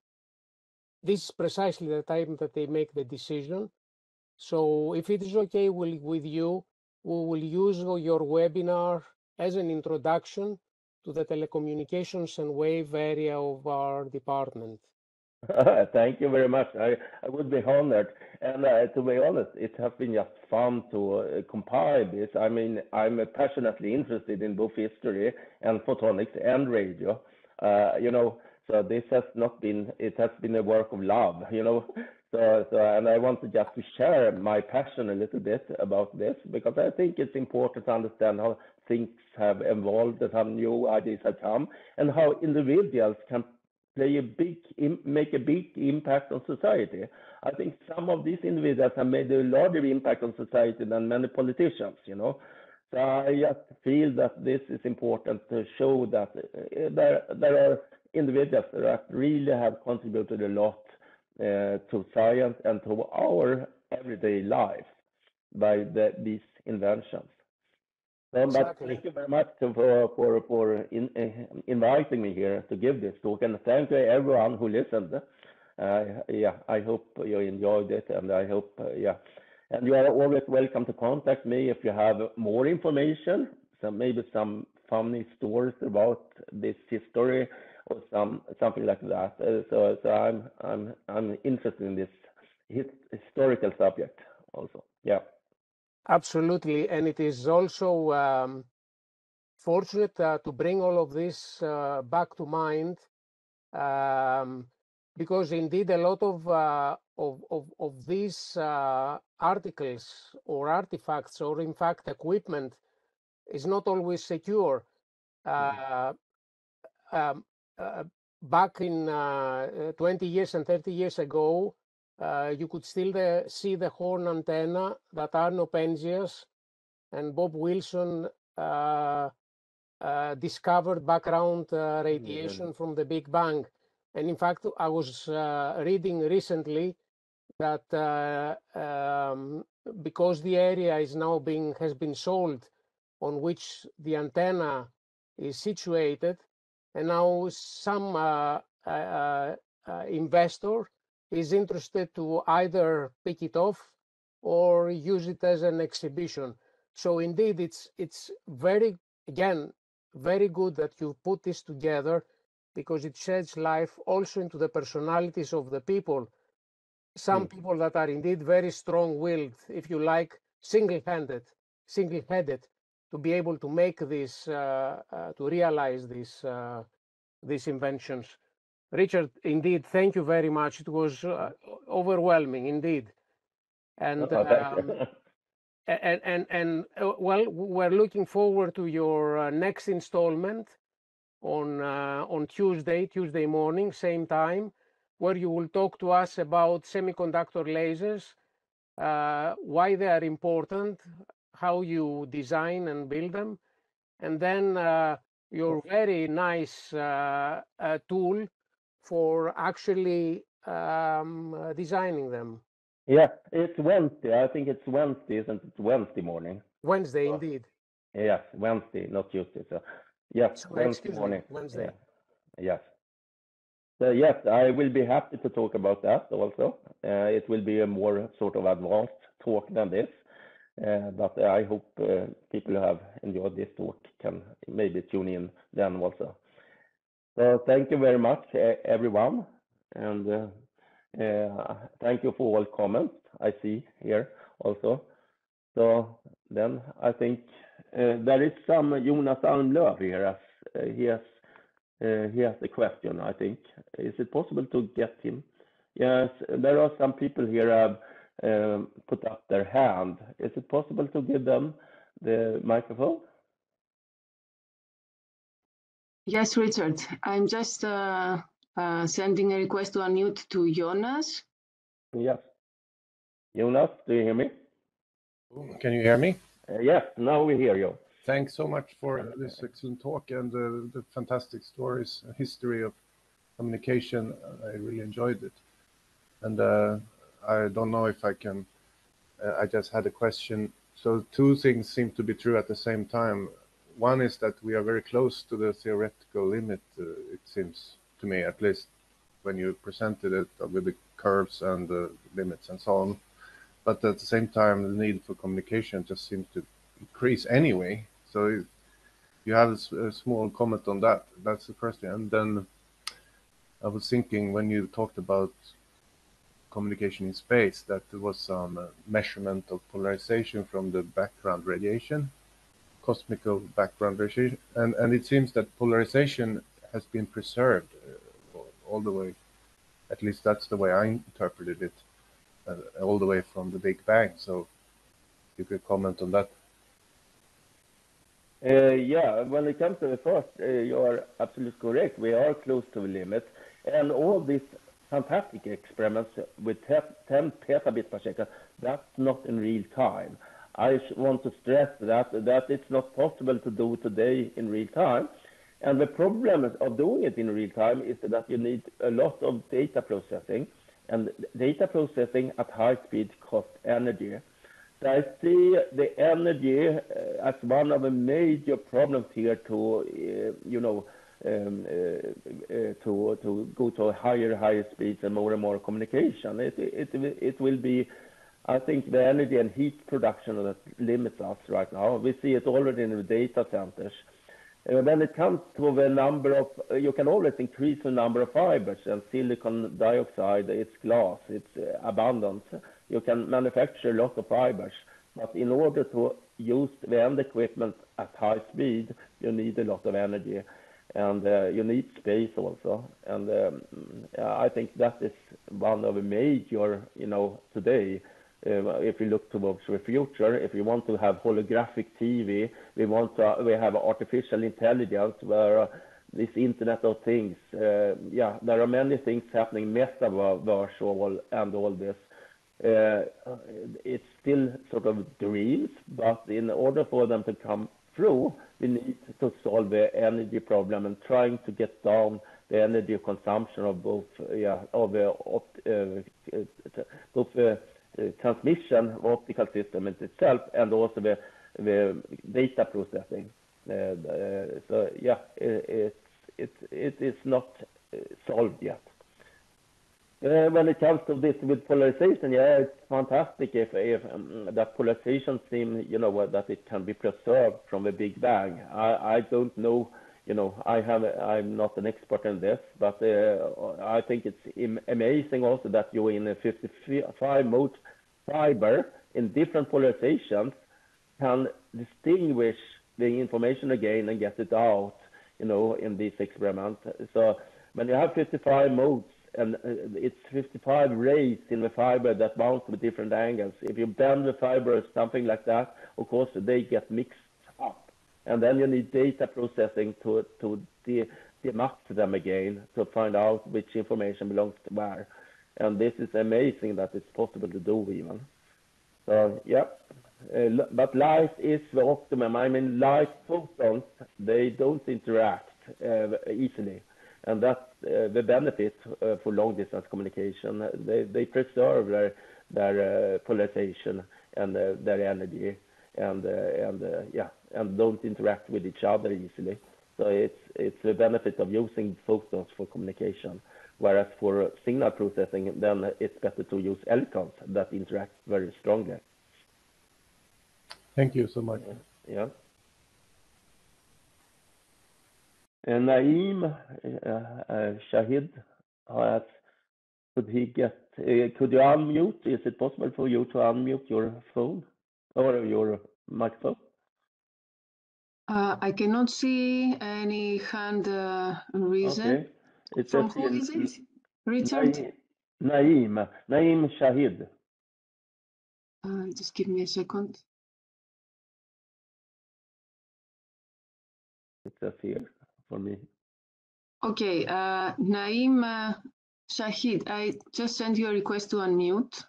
this is precisely the time that they make the decision. So if it is okay will, with you, we will use your webinar as an introduction to the telecommunications and wave area of our department. Thank you very much. I, I would be honored. And uh, to be honest, it has been just fun to uh, compile this. I mean, I'm passionately interested in both history and photonics and radio. Uh, you know, so this has not been, it has been a work of love, you know. So, so, and I want to just to share my passion a little bit about this because I think it's important to understand how things have evolved how new ideas have come and how individuals can play a big, make a big impact on society. I think some of these individuals have made a larger impact on society than many politicians, you know. So I just feel that this is important to show that uh, there, there are individuals that really have contributed a lot uh, to science and to our everyday life by the, these inventions. So, but thank you very much for for for in, uh, inviting me here to give this talk, and thank you everyone who listened. Uh, yeah, I hope you enjoyed it, and I hope uh, yeah, and you are always welcome to contact me if you have more information, some maybe some funny stories about this history or some something like that. Uh, so so I'm I'm I'm interested in this his, historical subject also. Yeah. Absolutely, and it is also um, fortunate uh, to bring all of this uh, back to mind, um, because indeed a lot of uh, of, of of these uh, articles or artifacts, or in fact equipment, is not always secure. Uh, um, uh, back in uh, uh, 20 years and 30 years ago, uh, you could still the, see the horn antenna that Arno Penzias and Bob Wilson uh, uh, discovered background uh, radiation from the Big Bang. And in fact, I was uh, reading recently that uh, um, because the area is now being has been sold on which the antenna is situated, and now some uh, uh, uh, investor is interested to either pick it off or use it as an exhibition. So indeed, it's it's very again very good that you put this together because it sheds life also into the personalities of the people. Some Mm. people that are indeed very strong-willed, if you like, single-handed, single-headed, to be able to make this, uh, uh, to realize these uh, these inventions. Richard, indeed, thank you very much. It was uh, overwhelming, indeed. And Oh, um, and and and uh, well, we're looking forward to your uh, next installment on uh, on Tuesday, Tuesday morning, same time, where you will talk to us about semiconductor lasers, uh, why they are important, how you design and build them, and then uh, your very nice uh, uh, tool for actually um, uh, designing them. Yeah, it's Wednesday. I think it's Wednesday, isn't it? Wednesday morning. Wednesday, Oh. indeed. Yes, Wednesday, not Tuesday. So, yes, So, Wednesday excuse me, morning. Wednesday. Yeah. Yes. So yes, I will be happy to talk about that also. Uh, it will be a more sort of advanced talk than this, uh, but I hope uh, people who have enjoyed this talk can maybe tune in then also. So thank you very much, uh, everyone, and uh, uh, thank you for all comments I see here also. So then I think uh, there is some Jonas Almlöv here. As, uh, he has uh, he has a question. I think is it possible to get him? Yes, there are some people here have um, put up their hand. Is it possible to give them the microphone? Yes, Richard, I'm just uh, uh, sending a request to unmute to Jonas. Yes. Jonas, do you hear me? Can you hear me? Uh, yes, now we hear you. Thanks so much for this excellent talk and uh, the fantastic stories, history of communication. I really enjoyed it. And uh, I don't know if I can, uh, I just had a question. So, two things seem to be true at the same time. One is that we are very close to the theoretical limit, uh, it seems to me, at least when you presented it with the curves and the limits and so on. But at the same time, the need for communication just seems to increase anyway. So you have a, small comment on that. That's the first thing. And then I was thinking when you talked about communication in space that there was some uh, measurement of polarization from the background radiation, cosmical background radiation, and and it seems that polarization has been preserved uh, all- the way. At least that's the way I interpreted it, uh, all the way from the Big Bang. So you could comment on that. Uh, yeah, when it comes to the first, uh, you are absolutely correct. We are close to the limit. And all these fantastic experiments with te- 10 petabits per second, that's not in real time. I want to stress that, that it's not possible to do today in real time. And the problem of doing it in real time is that you need a lot of data processing. And data processing at high speed costs energy. So I see the energy uh, as one of the major problems here to, uh, you know, um, uh, to to go to higher higher speeds and more and more communication. It will be, I think, the energy and heat production that limits us right now. We see it already in the data centers. When it comes to the number of, you can always increase the number of fibers, and silicon dioxide, it's glass, it's uh, abundant. You can manufacture a lot of fibers, but in order to use the end equipment at high speed, you need a lot of energy, and uh, you need space also. And um, I think that is one of the major, you know, today, if you look towards the future, if you want to have holographic TV, we want to, we have artificial intelligence where uh, this Internet of Things, uh, yeah, there are many things happening, metaverse all, and all this. Uh, it's still sort of dreams, but in order for them to come through, we need to solve the energy problem and trying to get down the energy consumption of both, yeah, of uh, both transmission of optical system in itself and also the the data processing. Eh, uh, so yeah, it, it is not eh, solved yet. Uh, when it comes to this with polarization, yeah, it's fantastic if, if um, that polarization seem, you know, that it can be preserved from the Big Bang. I, I don't know, you know, I have, I'm not an expert in this, but uh, I think it's amazing also that you in a 55 mode fiber in different polarizations can distinguish the information again and get it out, you know, in this experiment. So when you have 55 modes and uh, it's 55 rays in the fiber that bounce with different angles. If you bend the fiber or something like that, of course they get mixed and then you need data processing to to de demux them again to find out which information belongs to where. And this is amazing that it's possible to do even. So yeah, uh, but light is the optimum. I mean, light photons they don't interact uh, easily and that's uh, the benefit uh, for long distance communication. They, they preserve their, their uh, polarization and their energy and, and yeah, and don't interact with each other easily. So it's, it's the benefit of using photons for communication. Whereas for signal processing, then it's better to use electrons that interact very strongly. Thank you so much. Yeah. And Naeem uh, uh, Shahid asked, could he get, uh, could you unmute? Is it possible for you to unmute your phone or your microphone? Uh, I cannot see any hand uh, reason. Okay. It's From who is it? Richard? Naeem, Naeem Shahid. Uh, just give me a second. It's a fear for me. Okay, uh, Naeem uh, Shahid, I just sent you a request to unmute.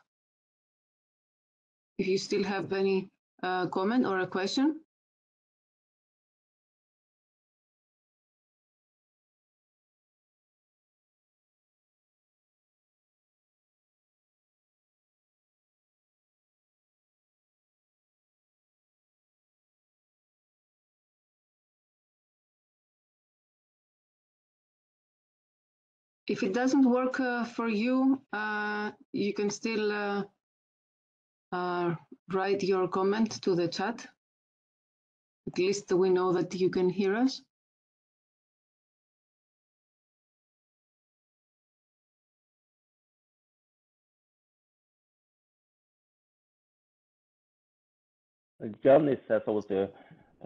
If you still have any uh, comment or a question. if it doesn't work uh, for you, uh, you can still uh, write your comment to the chat. At least we know that you can hear us. Johnny says also,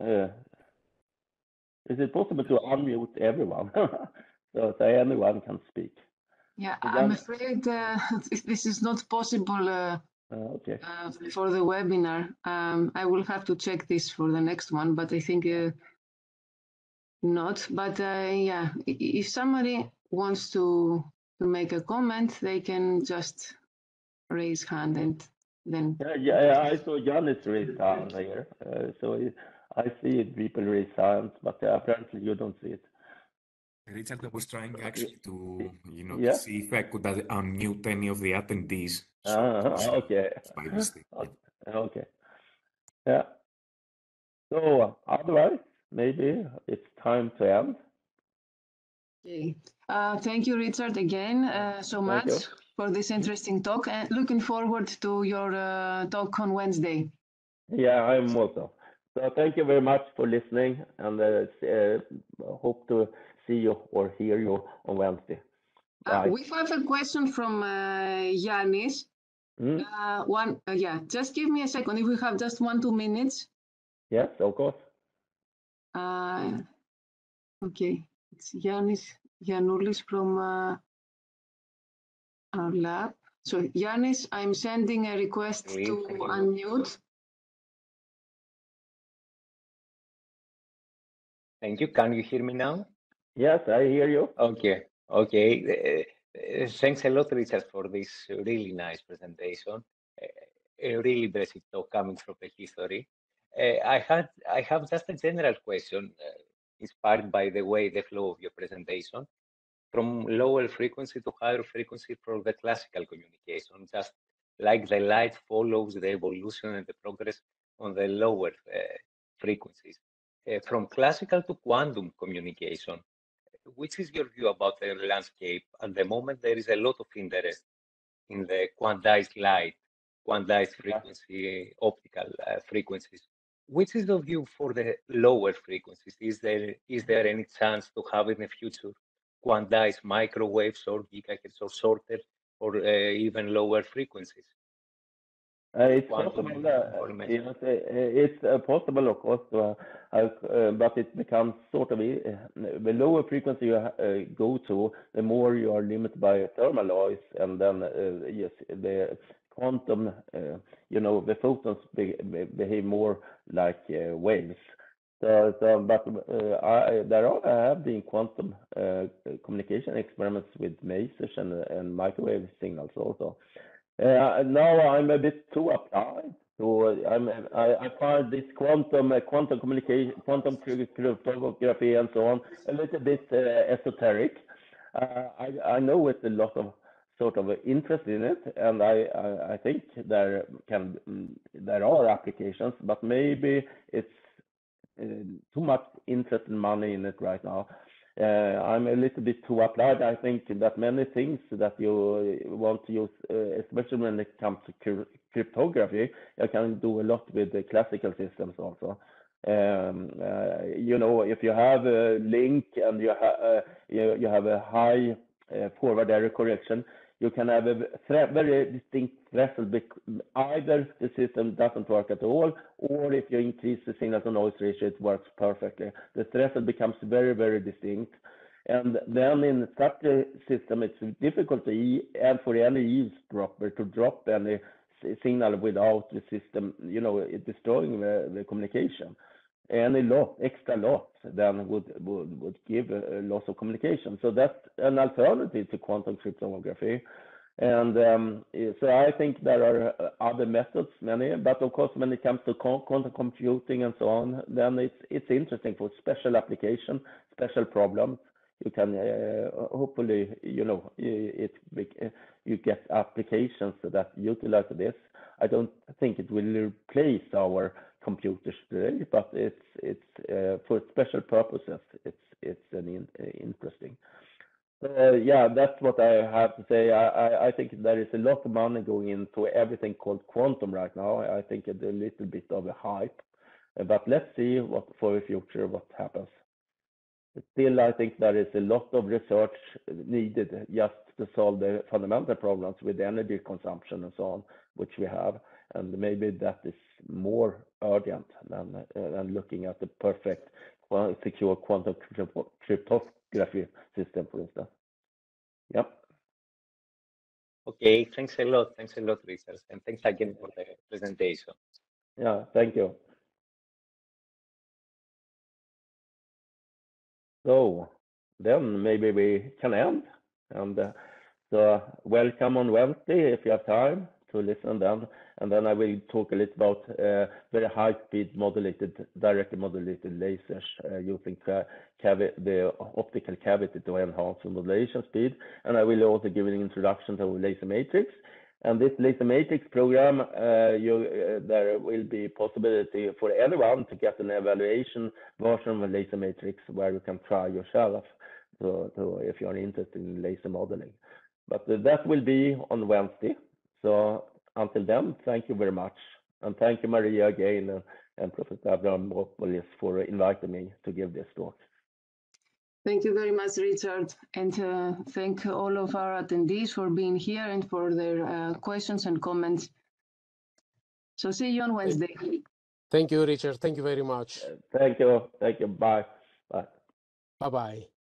uh, is it possible to unmute everyone? so that anyone can speak. Yeah, I'm afraid uh, this is not possible uh, uh, okay. Uh, for the webinar. Um, I will have to check this for the next one, but I think uh, not. But uh, yeah, if somebody wants to to make a comment, they can just raise hand and then. Yeah, yeah, I saw Janis raise hand here, so I see people raise hands, but apparently you don't see it. Richard, I was trying actually to, you know, yeah. see if I could unmute any of the attendees. Uh, okay. Okay. Yeah. So otherwise, maybe it's time to end. Okay. Uh, thank you, Richard, again uh, so much for this interesting talk and looking forward to your uh, talk on Wednesday. Yeah, I'm also. So thank you very much for listening and uh, uh, hope to see you or hear you on Wednesday. Uh, we have a question from uh, Yanis. Mm. Uh, one, uh, yeah, just give me a second. If we have just one, two minutes. Yes, of course. Uh, okay, it's Yanis Yanoulis from uh, our lab. So Yanis, I'm sending a request Please, to unmute. Thank you. Can you hear me now? Yes, I hear you. Okay, okay. Uh, thanks a lot, Richard, for this really nice presentation. A really impressive talk coming from the history. Uh, I had, I have just a general question, inspired by the way the flow of your presentation, from lower frequency to higher frequency for the classical communication, just like the light follows the evolution and the progress on the lower frequencies. from classical to quantum communication, which is your view about the landscape? At the moment, there is a lot of interest in the quantized light, quantized frequency, optical uh, frequencies. Which is the view for the lower frequencies? Is there is there any chance to have in the future quantized microwaves or gigahertz or shorter or uh, even lower frequencies? Uh, it's possible, uh, yes, uh, it's uh, possible, of course, uh, uh, but it becomes sort of the lower frequency you go to, the more you are limited by thermal noise, and then yes, the quantum, you know, the photons behave more like waves. So, so but I, there are, have been quantum communication experiments with masers and, and microwave signals also. Uh, now I'm a bit too applied. I, find this quantum uh, quantum communication, quantum cryptography, and so on a little bit uh, esoteric. I, know it's a lot of sort of interest in it, and I, think there can there are applications, but maybe it's too much interest and money in it right now. Uh, I'm a little bit too applied. I think that many things that you want to use, uh, especially when it comes to cryptography, you can do a lot with the classical systems also. Um, uh, you know, if you have a link and you, ha you, you have a high forward error correction, you can have a very distinct threshold. Either the system doesn't work at all, or if you increase the signal to noise ratio, it works perfectly. The threshold becomes very, very distinct. And then in such a system, it's difficult to and for any eavesdropper to drop any signal without the system, you know, destroying the, the communication any loss, extra loss, then would, would, would give a, loss of communication. So that's an alternative to quantum cryptography. And um, so I think there are uh, other methods, many, but of course, when it comes to quantum computing and so on, then it's it's interesting for special application, special problems. You can uh, hopefully, you know, it, it you get applications that utilize this. I don't think it will replace our computers today, but it's it's uh, for special purposes. It's it's an in, uh, interesting. Uh, yeah, that's what I have to say. I, think there is a lot of money going into everything called quantum right now. I think it's a little bit of a hype, but let's see what for the future what happens. Still, I think there is a lot of research needed just to solve the fundamental problems with energy consumption and so on, which we have and maybe that is more urgent than, uh, than looking at the perfect secure quantum cryptography system, for instance. Yep. Okay, thanks a lot. Thanks a lot, Richard. And thanks again for the presentation. Yeah, thank you. So then maybe we can end. And uh, so welcome on Wednesday if you have time to listen then. And then I will talk a little about uh, very high speed modulated, directly modulated lasers uh, using the optical cavity to enhance the modulation speed. And I will also give an introduction to LaserMatrix. And this LaserMatrix program, uh, you, uh, there will be possibility for anyone to get an evaluation version of LaserMatrix where you can try yourself to, to if you're interested in laser modeling. But that will be on Wednesday. So until then, thank you very much. And thank you, Maria, again, and, and Professor Avramopoulos for inviting me to give this talk. Thank you very much, Richard. And uh, thank all of our attendees for being here and for their uh, questions and comments. So see you on Wednesday. Thank you, Richard. Thank you very much. Thank you. Thank you. Bye. Bye. Bye-bye.